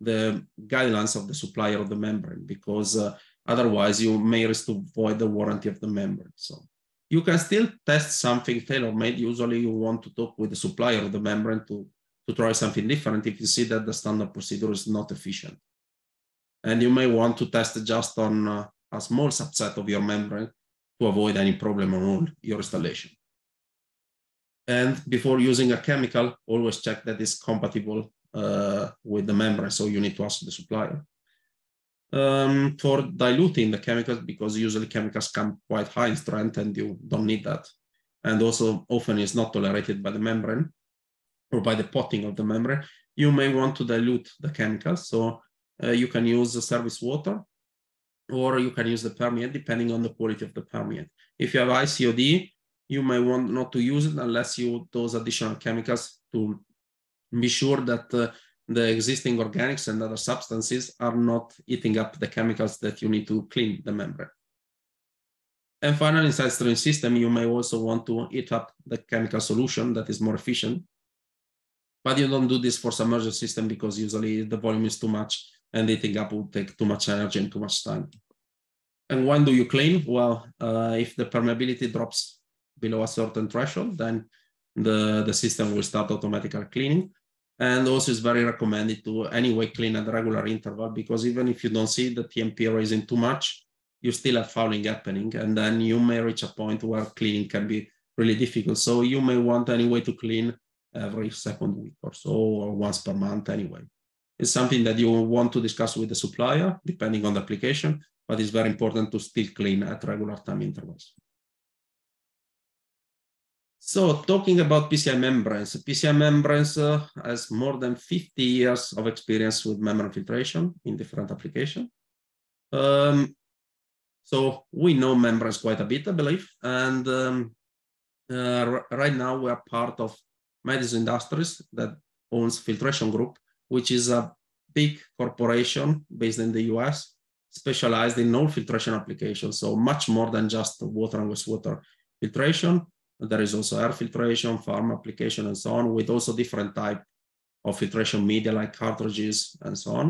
the guidelines of the supplier of the membrane, because uh, otherwise you may risk to void the warranty of the membrane. So you can still test something tailor-made. Usually you want to talk with the supplier of the membrane to to try something different if you see that the standard procedure is not efficient. And you may want to test just on uh, a small subset of your membrane to avoid any problem on all your installation. And before using a chemical, always check that it's compatible uh, with the membrane. So you need to ask the supplier. Um, for diluting the chemicals, because usually chemicals come quite high in strength and you don't need that. And also often it's not tolerated by the membrane or by the potting of the membrane, you may want to dilute the chemicals. So uh, you can use the service water or you can use the permeate depending on the quality of the permeate. If you have high COD, you may want not to use it unless you those additional chemicals to be sure that uh, the existing organics and other substances are not eating up the chemicals that you need to clean the membrane. And finally, inside stream system, you may also want to eat up the chemical solution that is more efficient but you don't do this for submerged system because usually the volume is too much and eating up will take too much energy and too much time. And when do you clean? Well, uh, if the permeability drops below a certain threshold, then the, the system will start automatically cleaning. And also it's very recommended to anyway clean at regular interval because even if you don't see the TMP raising too much, you still have fouling happening. And then you may reach a point where cleaning can be really difficult. So you may want anyway to clean every second week or so, or once per month anyway. It's something that you want to discuss with the supplier, depending on the application, but it's very important to still clean at regular time intervals. So talking about PCI membranes, PCI membranes uh, has more than 50 years of experience with membrane filtration in different applications. Um, so we know membranes quite a bit, I believe. And um, uh, right now we are part of Madison Industries that owns Filtration Group, which is a big corporation based in the US, specialized in all filtration applications. So much more than just water and wastewater filtration. There is also air filtration, farm application, and so on, with also different type of filtration media like cartridges and so on.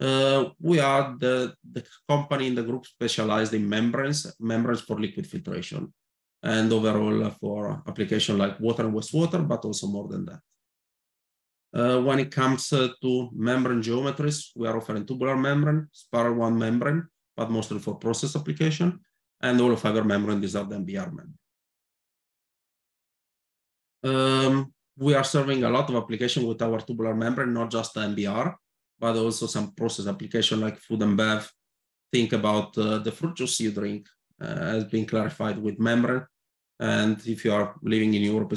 Uh, we are the, the company in the group specialized in membranes, membranes for liquid filtration, and overall for application like water and wastewater, but also more than that. Uh, when it comes uh, to membrane geometries, we are offering tubular membrane, spiral wound membrane, but mostly for process application, and hollow fiber membrane, these are the MBR membrane. Um, we are serving a lot of application with our tubular membrane, not just the MBR, but also some process application like food and bev. Think about uh, the fruit juice you drink has been clarified with membrane. And if you are living in Europe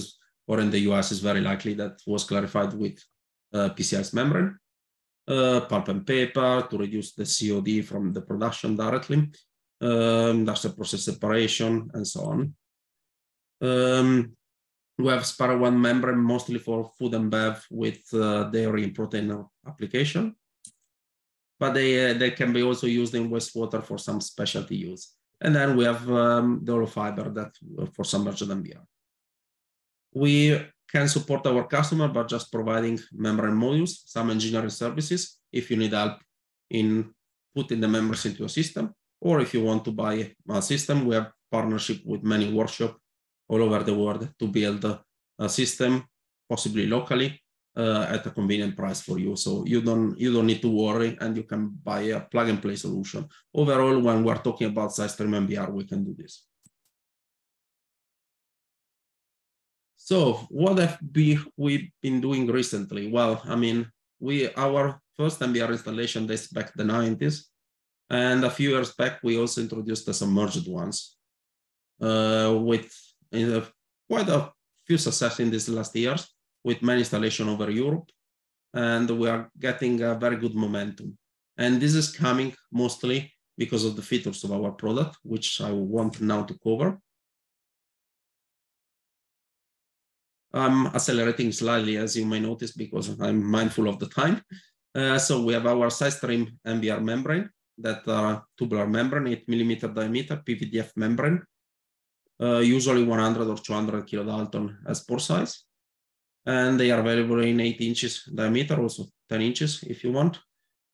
or in the US, it's very likely that was clarified with uh, PCI's membrane. Uh, pulp and paper to reduce the COD from the production directly, um, industrial process separation, and so on. Um, we have spiral wound membrane mostly for food and bev with uh, dairy and protein application. But they, uh, they can be also used in wastewater for some specialty use. And then we have um, the fiber that uh, for submerged MBR. We can support our customer by just providing membrane modules, some engineering services, if you need help in putting the members into a system, or if you want to buy a system, we have partnership with many workshops all over the world to build a system, possibly locally, uh, at a convenient price for you. So you don't you don't need to worry, and you can buy a plug and play solution. Overall, when we're talking about SideStream MBR, we can do this. So what have we we been doing recently? Well, I mean, we our first MBR installation dates back the 90s, and a few years back we also introduced the submerged ones uh, with in quite a few success in these last years with many installation over Europe. And we are getting a very good momentum. And this is coming mostly because of the features of our product, which I want now to cover. I'm accelerating slightly, as you may notice, because I'm mindful of the time. Uh, so we have our SideStream MBR membrane that are tubular membrane, 8 millimeter diameter PVDF membrane uh, usually 100 or 200 kilodalton as pore size. And they are available in 8 inches diameter, also 10 inches if you want.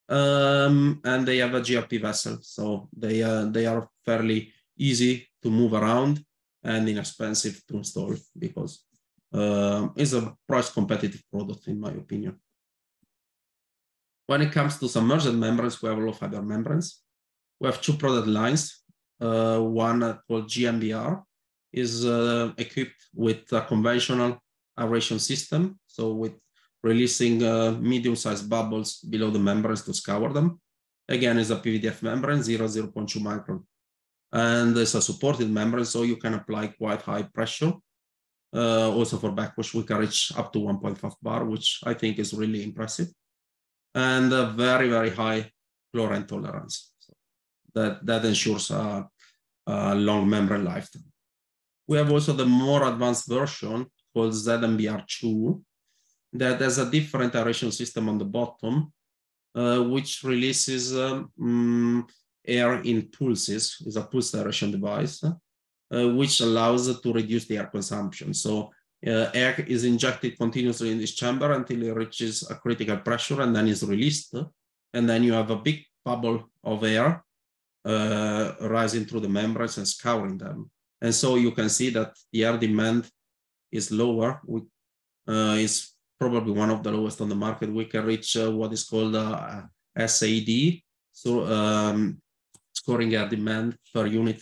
Um, and they have a GRP vessel, so they, uh, they are fairly easy to move around and inexpensive to install because uh, it's a price competitive product in my opinion. When it comes to submerged membranes, we have hollow fiber membranes. We have two product lines, uh, one called GMBR is uh, equipped with a conventional aeration system. So with releasing uh, medium-sized bubbles below the membranes to scour them. Again, is a PVDF membrane, 0, 0.2 micron. And it's a supported membrane, so you can apply quite high pressure. Uh, also for backwash, we can reach up to 1.5 bar, which I think is really impressive. And a very, very high chlorine tolerance. So that, that ensures a, a long membrane lifetime. We have also the more advanced version called ZMBR2 that has a different aeration system on the bottom, uh, which releases um, air in pulses, is a pulse aeration device, uh, which allows to reduce the air consumption. So uh, air is injected continuously in this chamber until it reaches a critical pressure and then is released. And then you have a big bubble of air uh, rising through the membranes and scouring them. And so you can see that the air demand is lower. We, uh, is probably one of the lowest on the market. We can reach uh, what is called uh, SAD, so um, scouring air demand per unit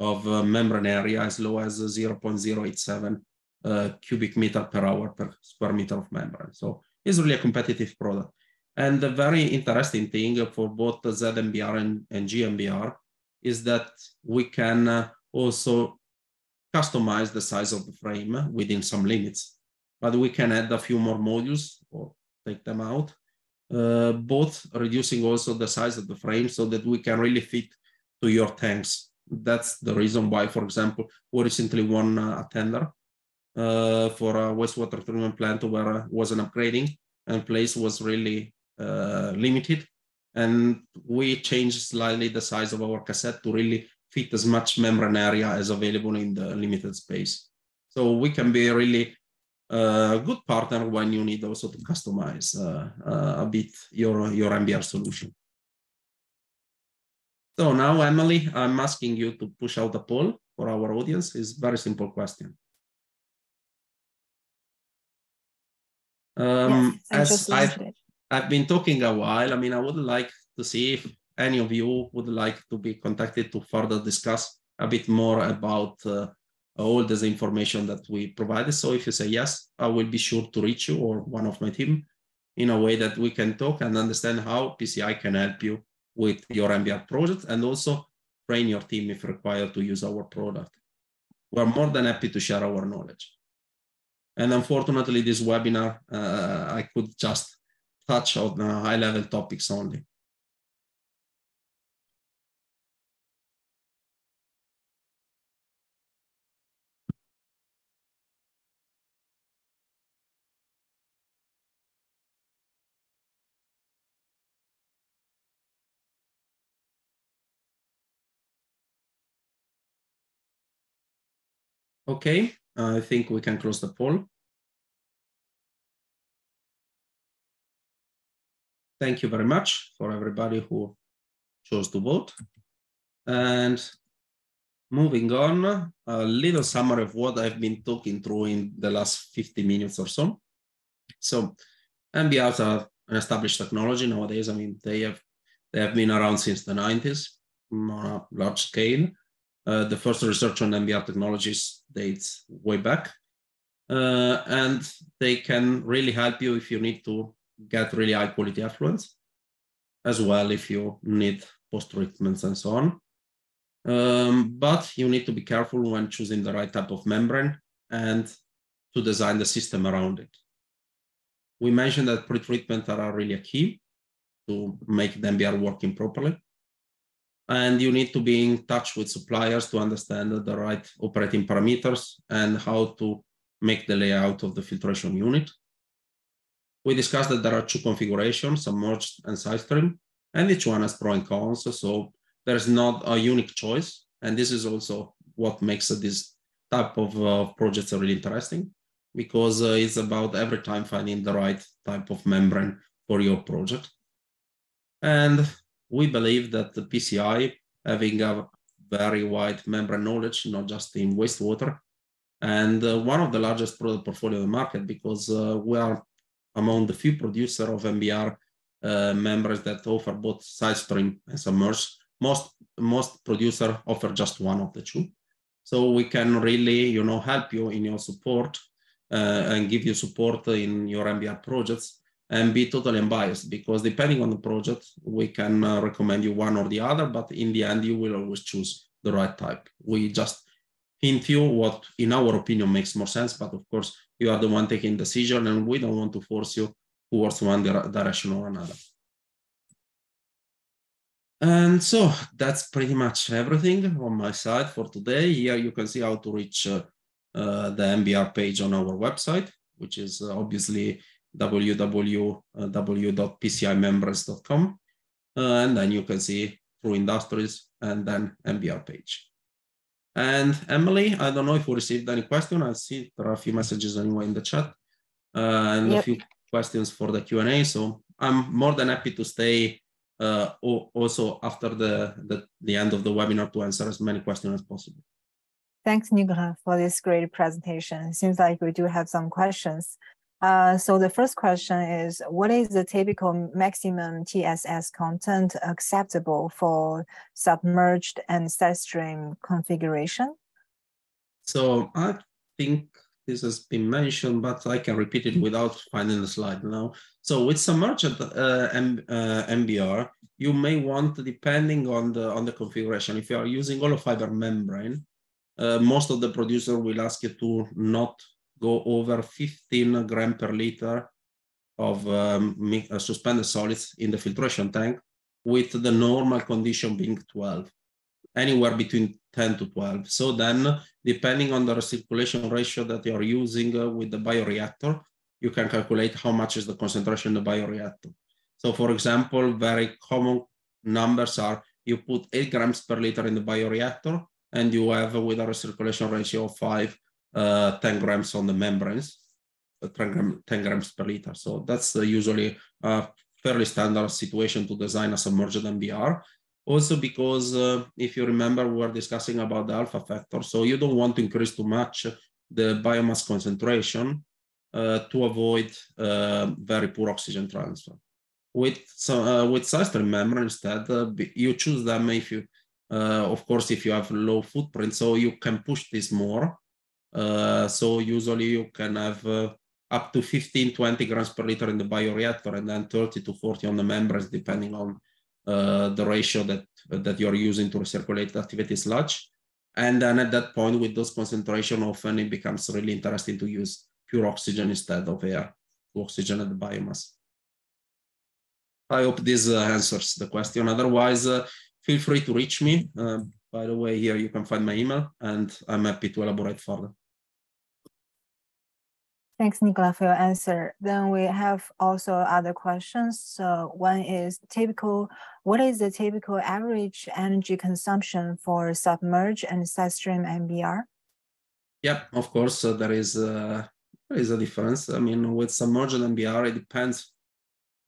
of uh, membrane area as low as 0.087 uh, cubic meter per hour per square meter of membrane. So it's really a competitive product. And the very interesting thing for both the ZMBR and, and GMBR is that we can uh, also customize the size of the frame within some limits. But we can add a few more modules or take them out, uh, both reducing also the size of the frame so that we can really fit to your tanks. That's the reason why, for example, we recently won uh, a tender uh, for a wastewater treatment plant where was an upgrading and place was really uh, limited. And we changed slightly the size of our cassette to really fit as much membrane area as available in the limited space. So we can be really a good partner when you need also to customize uh, uh, a bit your, your MBR solution. So now, Emily, I'm asking you to push out a poll for our audience. It's a very simple question. Um, yes, as I've, I've been talking a while, I mean, I would like to see if any of you would like to be contacted to further discuss a bit more about uh, all this information that we provided. So if you say yes, I will be sure to reach you or one of my team in a way that we can talk and understand how PCI can help you with your MBR project and also train your team if required to use our product. We're more than happy to share our knowledge. And unfortunately, this webinar, uh, I could just touch on uh, high level topics only. Okay, I think we can close the poll. Thank you very much for everybody who chose to vote. And moving on, a little summary of what I've been talking through in the last 50 minutes or so. So MBRs are an established technology nowadays. I mean, they have they have been around since the 90s on a large scale. Uh, the first research on MBR technologies dates way back. Uh, and they can really help you if you need to get really high quality effluents, as well if you need post treatments and so on. Um, but you need to be careful when choosing the right type of membrane and to design the system around it. We mentioned that pre-treatment are really a key to make the MBR working properly and you need to be in touch with suppliers to understand the right operating parameters and how to make the layout of the filtration unit. We discussed that there are two configurations, submerged and side stream, and each one has pros and cons. So there's not a unique choice. And this is also what makes this type of uh, projects really interesting because uh, it's about every time finding the right type of membrane for your project. And we believe that the PCI, having a very wide membrane knowledge, not just in wastewater, and uh, one of the largest product portfolio in the market because uh, we are among the few producer of MBR uh, membranes that offer both side stream and submerged. Most most producer offer just one of the two, so we can really you know help you in your support uh, and give you support in your MBR projects and be totally unbiased because depending on the project, we can uh, recommend you one or the other, but in the end, you will always choose the right type. We just hint you what, in our opinion, makes more sense. But of course, you are the one taking decision, and we don't want to force you towards one direction or another. And so that's pretty much everything on my side for today. Here you can see how to reach uh, uh, the MBR page on our website, which is uh, obviously www.pcimembranes.com. Uh, and then you can see through industries and then MBR page. And Emily, I don't know if we received any question. I see there are a few messages anyway in the chat uh, and yep. a few questions for the Q&A. So I'm more than happy to stay uh, also after the, the, the end of the webinar to answer as many questions as possible. Thanks, Nicola, for this great presentation. It Seems like we do have some questions. Uh, so the first question is, what is the typical maximum TSS content acceptable for submerged and side stream configuration? So I think this has been mentioned, but I can repeat it without finding the slide now. So with submerged uh, M, uh, MBR, you may want, depending on the on the configuration, if you are using hollow fiber membrane, uh, most of the producer will ask you to not go over 15 gram per liter of um, uh, suspended solids in the filtration tank with the normal condition being 12, anywhere between 10 to 12. So then, depending on the recirculation ratio that you're using uh, with the bioreactor, you can calculate how much is the concentration in the bioreactor. So for example, very common numbers are you put eight grams per liter in the bioreactor and you have with a recirculation ratio of five, uh, 10 grams on the membranes, uh, 10, gram, 10 grams per liter. So that's uh, usually a fairly standard situation to design a submerged MBR. Also because uh, if you remember, we were discussing about the alpha factor. So you don't want to increase too much the biomass concentration uh, to avoid uh, very poor oxygen transfer. With, so, with side stream membrane instead, you choose them if you uh, of course, if you have low footprint, so you can push this more. Uh, so usually you can have uh, up to 15, 20 grams per liter in the bioreactor and then 30 to 40 on the membranes, depending on uh, the ratio that, that you're using to recirculate the activated sludge. And then at that point, with those concentration, often it becomes really interesting to use pure oxygen instead of air to oxygenate the biomass. I hope this uh, answers the question. Otherwise, uh, feel free to reach me. By the way, here you can find my email and I'm happy to elaborate further. Thanks, Nicola, for your answer. Then we have also other questions. So one is typical, what is the typical average energy consumption for submerged and side stream MBR? Yeah, of course, uh, there is uh, there is a difference. I mean, with submerged MBR, it depends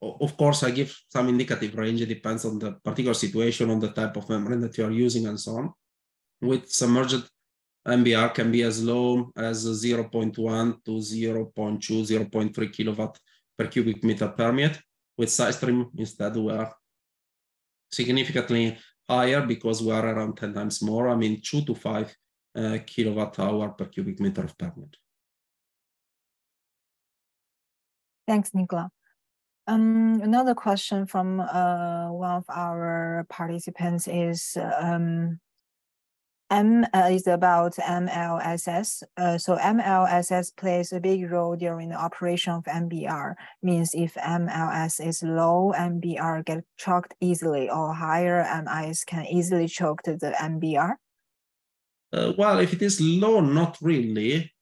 of course, I give some indicative range. It depends on the particular situation, on the type of membrane that you are using, and so on. With submerged MBR can be as low as 0.1 to 0.2, 0.3 kilowatt per cubic meter per minute. With side stream, instead, we are significantly higher because we are around 10 times more. I mean, 2 to 5 uh, kilowatt hour per cubic meter of per minute. Thanks, Nicola. Um, another question from uh, one of our participants is um, M uh, is about MLSS. Uh, so MLSS plays a big role during the operation of MBR. Means if MLS is low, MBR get choked easily, or higher MIS can easily choke the MBR. Uh, well, if it is low, not really.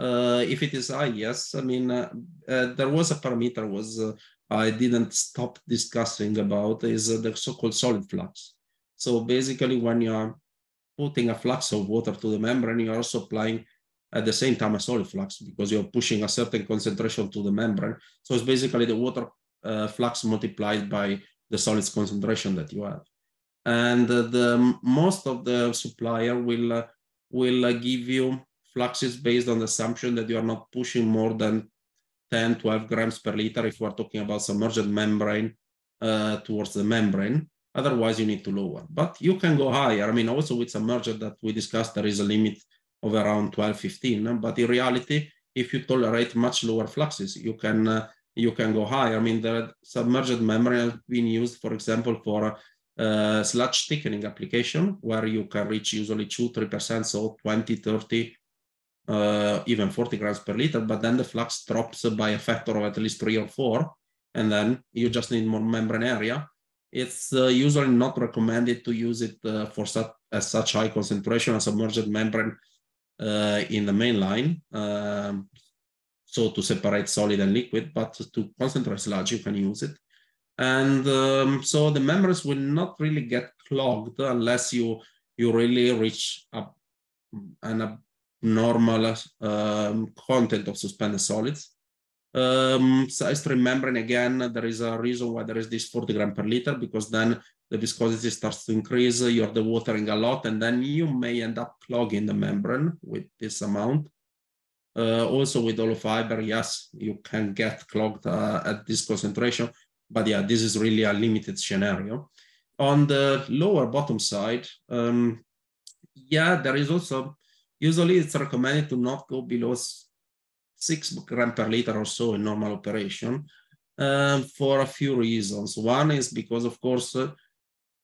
Uh, if it is high, yes. I mean, uh, uh, there was a parameter was I didn't stop discussing about is the so-called solid flux. So basically when you're putting a flux of water to the membrane, you're also applying at the same time a solid flux because you're pushing a certain concentration to the membrane. So it's basically the water uh, flux multiplied by the solids concentration that you have. And uh, the most of the supplier will, uh, will give you fluxes based on the assumption that you are not pushing more than 10, 12 grams per liter if we're talking about submerged membrane uh, towards the membrane. Otherwise, you need to lower. But you can go higher. I mean, also with submerged that we discussed, there is a limit of around 12, 15. But in reality, if you tolerate much lower fluxes, you can uh, you can go higher. I mean, the submerged membrane has been used, for example, for uh, sludge thickening application, where you can reach usually 2 3%, so 20, 30 uh, even 40 grams per liter, but then the flux drops by a factor of at least three or four, and then you just need more membrane area. It's uh, usually not recommended to use it uh, for such, such high concentration as submerged membrane uh, in the main line. Um, so to separate solid and liquid, but to concentrate sludge, you can use it. And um, so the membranes will not really get clogged unless you you really reach up an normal um, content of suspended solids. Um, side stream membrane, again, there is a reason why there is this 40 gram per liter, because then the viscosity starts to increase, you're dewatering a lot, and then you may end up clogging the membrane with this amount. Uh, also with hollow fiber, yes, you can get clogged uh, at this concentration, but yeah, this is really a limited scenario. On the lower bottom side, um, yeah, there is also Usually it's recommended to not go below six gram per liter or so in normal operation um, for a few reasons. One is because, of course, uh,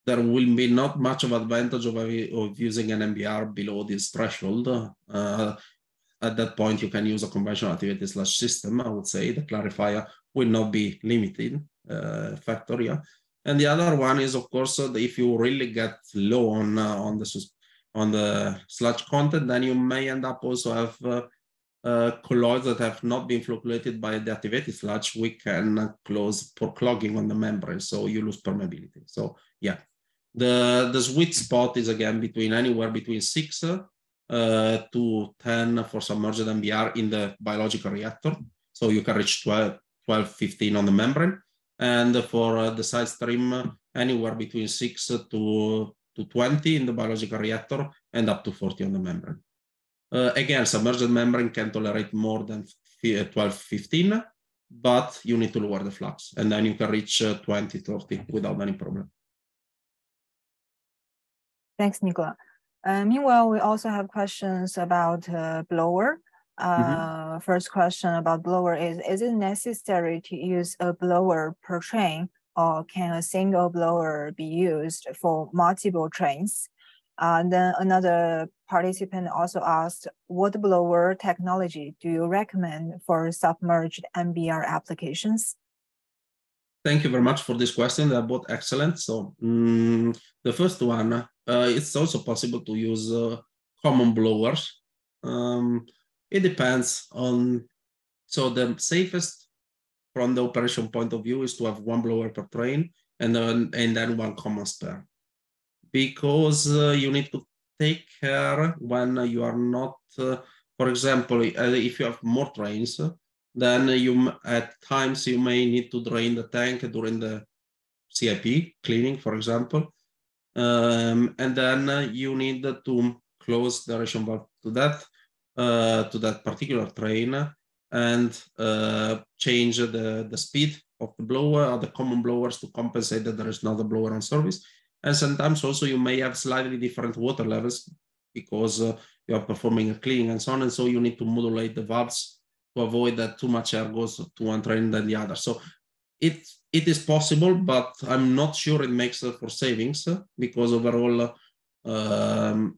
there will be not much of advantage of, of using an MBR below this threshold. Uh, at that point, you can use a conventional activated sludge system. I would say the clarifier will not be limited uh, factor. Yeah. And the other one is, of course, uh, if you really get low on uh, on the on the sludge content, then you may end up also have uh, uh, colloids that have not been flocculated by the activated sludge. We can close for clogging on the membrane, so you lose permeability. So yeah, the the sweet spot is again between anywhere between six uh, to 10 for submerged MBR in the biological reactor. So you can reach 12, 12 15 on the membrane and for uh, the side stream uh, anywhere between 6 to, to 20 in the biological reactor and up to 40 on the membrane. Uh, again, submerged membrane can tolerate more than 12, 15, but you need to lower the flux and then you can reach 20, 30 without any problem. Thanks, Nicola. Uh, meanwhile, we also have questions about uh, blower. Uh, mm-hmm. First question about blower is, is it necessary to use a blower per train or can a single blower be used for multiple trains? Uh, then another participant also asked, what blower technology do you recommend for submerged MBR applications? Thank you very much for this question. They're both excellent. So um, the first one, uh, it's also possible to use uh, common blowers. Um, it depends on, so the safest from the operation point of view is to have one blower per train and then, and then one common spare. Because uh, you need to take care when you are not, uh, for example, uh, if you have more trains, then you at times you may need to drain the tank during the CIP cleaning, for example. Um, and then uh, you need to close the aeration valve to that uh, to that particular train and uh, change the, the speed of the blower or the common blowers to compensate that there is not a blower on service. And sometimes also you may have slightly different water levels because uh, you are performing a cleaning and so on. And so you need to modulate the valves to avoid that too much air goes to one train than the other. So it, it is possible, but I'm not sure it makes for savings because overall um,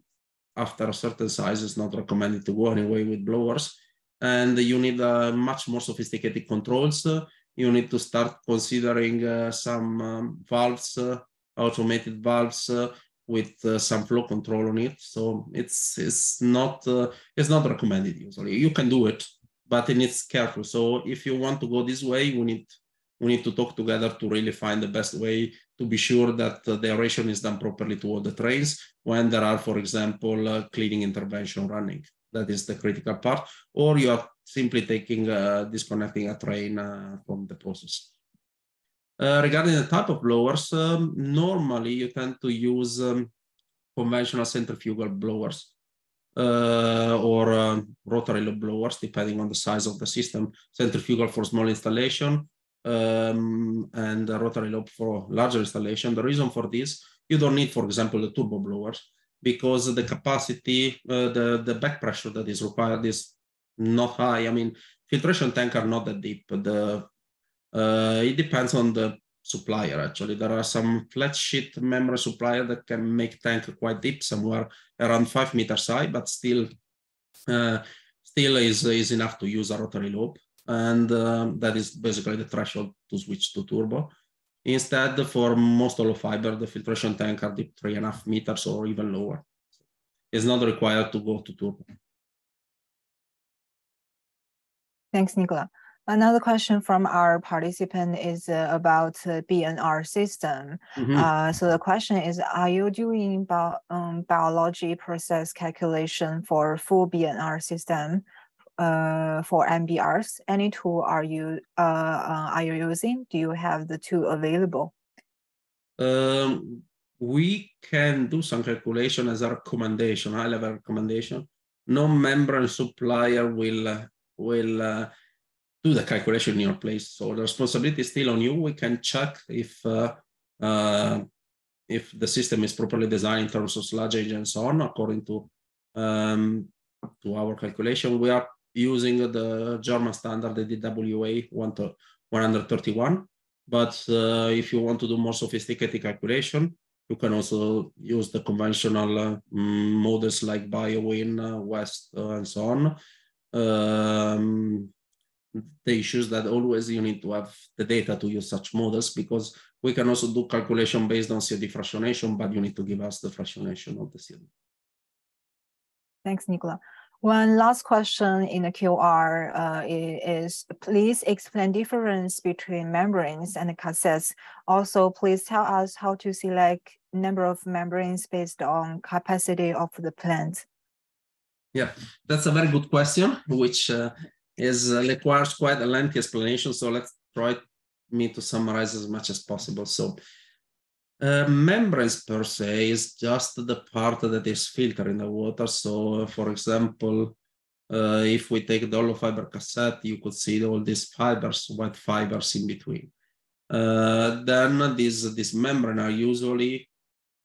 after a certain size, it's not recommended to go anyway with blowers. And you need uh, much more sophisticated controls. you need to start considering uh, some um, valves, uh, automated valves with uh, some flow control on it. So it's it's not uh, it's not recommended usually. You can do it, but it needs careful. So if you want to go this way, we need we need to talk together to really find the best way to be sure that uh, the aeration is done properly to all the trains when there are, for example, cleaning intervention running. That is the critical part, or you are simply taking, uh, disconnecting a train uh, from the process. Uh, regarding the type of blowers, um, normally you tend to use um, conventional centrifugal blowers uh, or um, rotary lobe blowers, depending on the size of the system. Centrifugal for small installation, um, and rotary lobe for larger installation. The reason for this, you don't need, for example, the turbo blowers because the capacity, uh, the, the back pressure that is required is not high. I mean, filtration tank are not that deep. The, uh, it depends on the supplier actually. There are some flat sheet membrane supplier that can make tank quite deep, somewhere around five meters high, but still uh, still is, is enough to use a rotary lobe. and um, that is basically the threshold to switch to turbo. Instead, for most hollow fiber, the filtration tank are deep three and a half meters or even lower. It's not required to go to turbo. Thanks, Nicola. Another question from our participant is uh, about uh, BNR system. Mm -hmm. uh, so the question is, are you doing bio, um, biology process calculation for full BNR system uh, for MBRs? Any tool are you uh, uh, are you using? Do you have the tool available? Um, we can do some calculation as a recommendation, high level recommendation. No membrane supplier will will uh, do the calculation in your place. So the responsibility is still on you. We can check if uh, uh, if the system is properly designed in terms of sludge and so on, according to um, to our calculation. We are using the German standard, the DWA 131. But uh, if you want to do more sophisticated calculation, you can also use the conventional uh, models like BioWin, uh, West, uh, and so on. Um, the issues that always you need to have the data to use such models because we can also do calculation based on COD fractionation, but you need to give us the fractionation of the COD. Thanks, Nicola. One last question in the QR uh, is, please explain difference between membranes and cassettes. Also, please tell us how to select number of membranes based on capacity of the plant. Yeah, that's a very good question, which uh, is uh, requires quite a lengthy explanation. So let's try me to summarize as much as possible. So uh, membranes per se is just the part that is filtering the water. So for example, uh, if we take the hollow fiber cassette, you could see all these fibers, white fibers in between. Uh, then these, these membrane are usually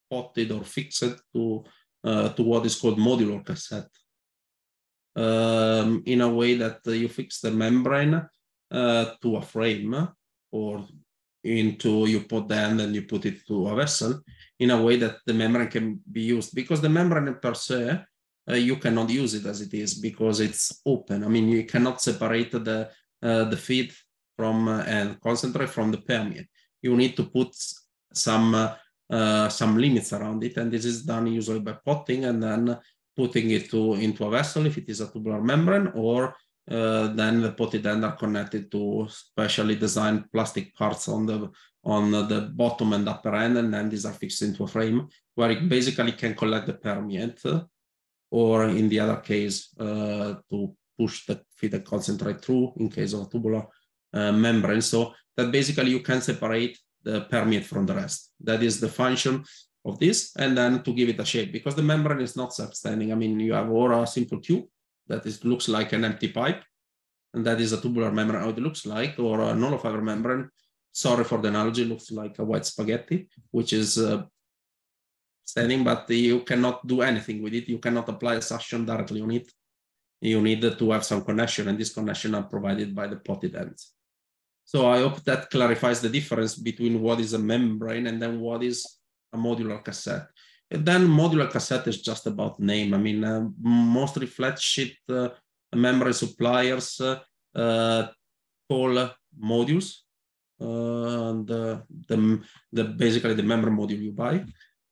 potted or fixed to, uh, to what is called modular cassette um, in a way that you fix the membrane uh, to a frame or into you put the end and you put it to a vessel in a way that the membrane can be used. Because the membrane per se uh, you cannot use it as it is because it's open. I mean you cannot separate the uh, the feed from uh, and concentrate from the permeate. You need to put some uh, uh, some limits around it and this is done usually by potting and then putting it to, into a vessel if it is a tubular membrane, or uh, then the potted end are connected to specially designed plastic parts on the on the bottom and upper end, and then these are fixed into a frame where it basically can collect the permeate, or in the other case, uh, to push the feed and concentrate through in case of a tubular uh, membrane. So that basically you can separate the permeate from the rest. That is the function of this and then to give it a shape because the membrane is not self-standing. I mean, you have or a simple tube that is looks like an empty pipe and that is a tubular membrane, how it looks like, or a hollow fiber membrane. Sorry for the analogy, looks like a white spaghetti, which is uh, standing, but you cannot do anything with it. You cannot apply a suction directly on it. You need to have some connection, and this connection are provided by the potted ends. So I hope that clarifies the difference between what is a membrane and then what is a modular cassette. And then modular cassette is just about name. I mean, uh, mostly flat sheet uh, membrane suppliers uh, uh call modules, uh, the, the, the basically the membrane module you buy.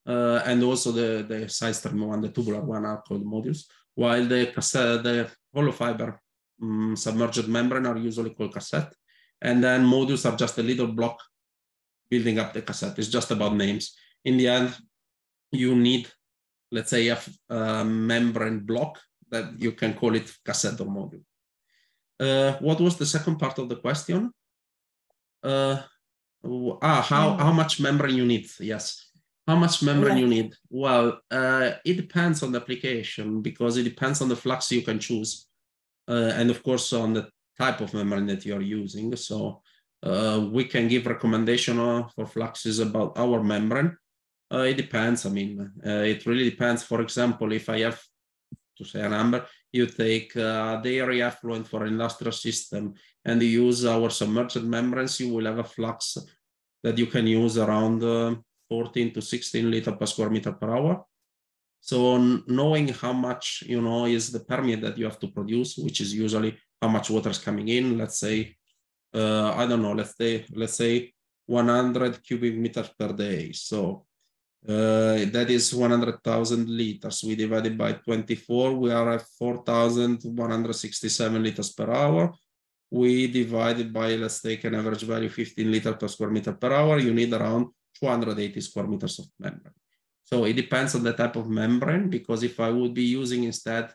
Uh, and also the, the side one, the tubular one are called modules, while the cassette, the hollow fiber um, submerged membrane are usually called cassette. And then modules are just a little block building up the cassette. It's just about names in the end, you need, let's say, a, a membrane block that you can call it cassette or module. Uh, what was the second part of the question? Uh, ah, how, how much membrane you need? Yes. How much membrane yeah. you need? Well, uh, it depends on the application because it depends on the flux you can choose. Uh, and of course, on the type of membrane that you're using. So uh, we can give recommendation for fluxes about our membrane. Uh, it depends. I mean, uh, it really depends. For example, if I have to say a number, you take uh, dairy effluent for an industrial system and you use our submerged membranes, you will have a flux that you can use around uh, 14 to 16 liter per square meter per hour. So knowing how much, you know, is the permeate that you have to produce, which is usually how much water is coming in, let's say, uh, I don't know, let's say, let's say 100 cubic meters per day. So uh, that is 100,000 liters. We divided by 24, we are at 4,167 liters per hour. We divided by, let's take an average value, 15 liters per square meter per hour. You need around 280 square meters of membrane. So it depends on the type of membrane, because if I would be using instead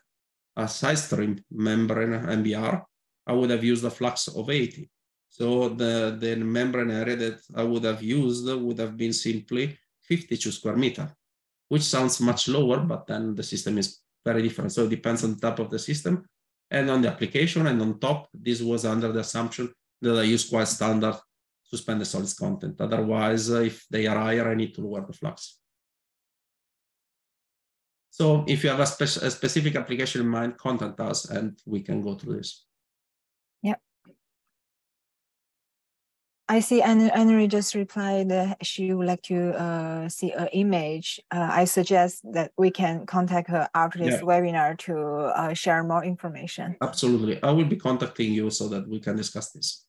a side stream membrane MBR, I would have used a flux of 80. So the, the membrane area that I would have used would have been simply 52 square meter, which sounds much lower, but then the system is very different. So it depends on the type of the system and on the application. And on top, this was under the assumption that I use quite standard suspended solids content. Otherwise, uh, if they are higher, I need to lower the flux. So if you have a, spe a specific application in mind, contact us and we can go through this. I see Henry just replied that she would like to uh, see an image. Uh, I suggest that we can contact her after this Yeah. webinar to uh, share more information. Absolutely. I will be contacting you so that we can discuss this.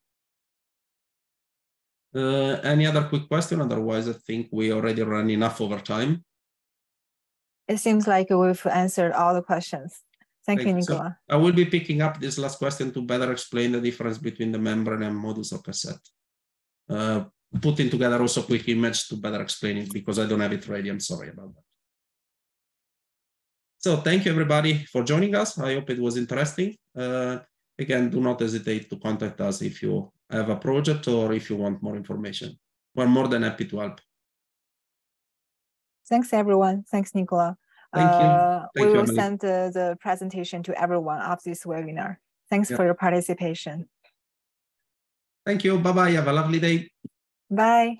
Uh, any other quick question? Otherwise, I think we already ran enough over time. It seems like we've answered all the questions. Thank, Thank you, you. So- Nicola. I will be picking up this last question to better explain the difference between the membrane and modus of cassette. Uh, putting together also quick image to better explain it because I don't have it ready. I'm sorry about that. So thank you everybody for joining us. I hope it was interesting. Uh, again, do not hesitate to contact us if you have a project or if you want more information. We're more than happy to help. Thanks, everyone. Thanks, Nicola. Thank you. Uh, Thank we you, will Emily. send the, the presentation to everyone of this webinar. Thanks Yeah. for your participation. Thank you. Bye-bye. Have a lovely day. Bye.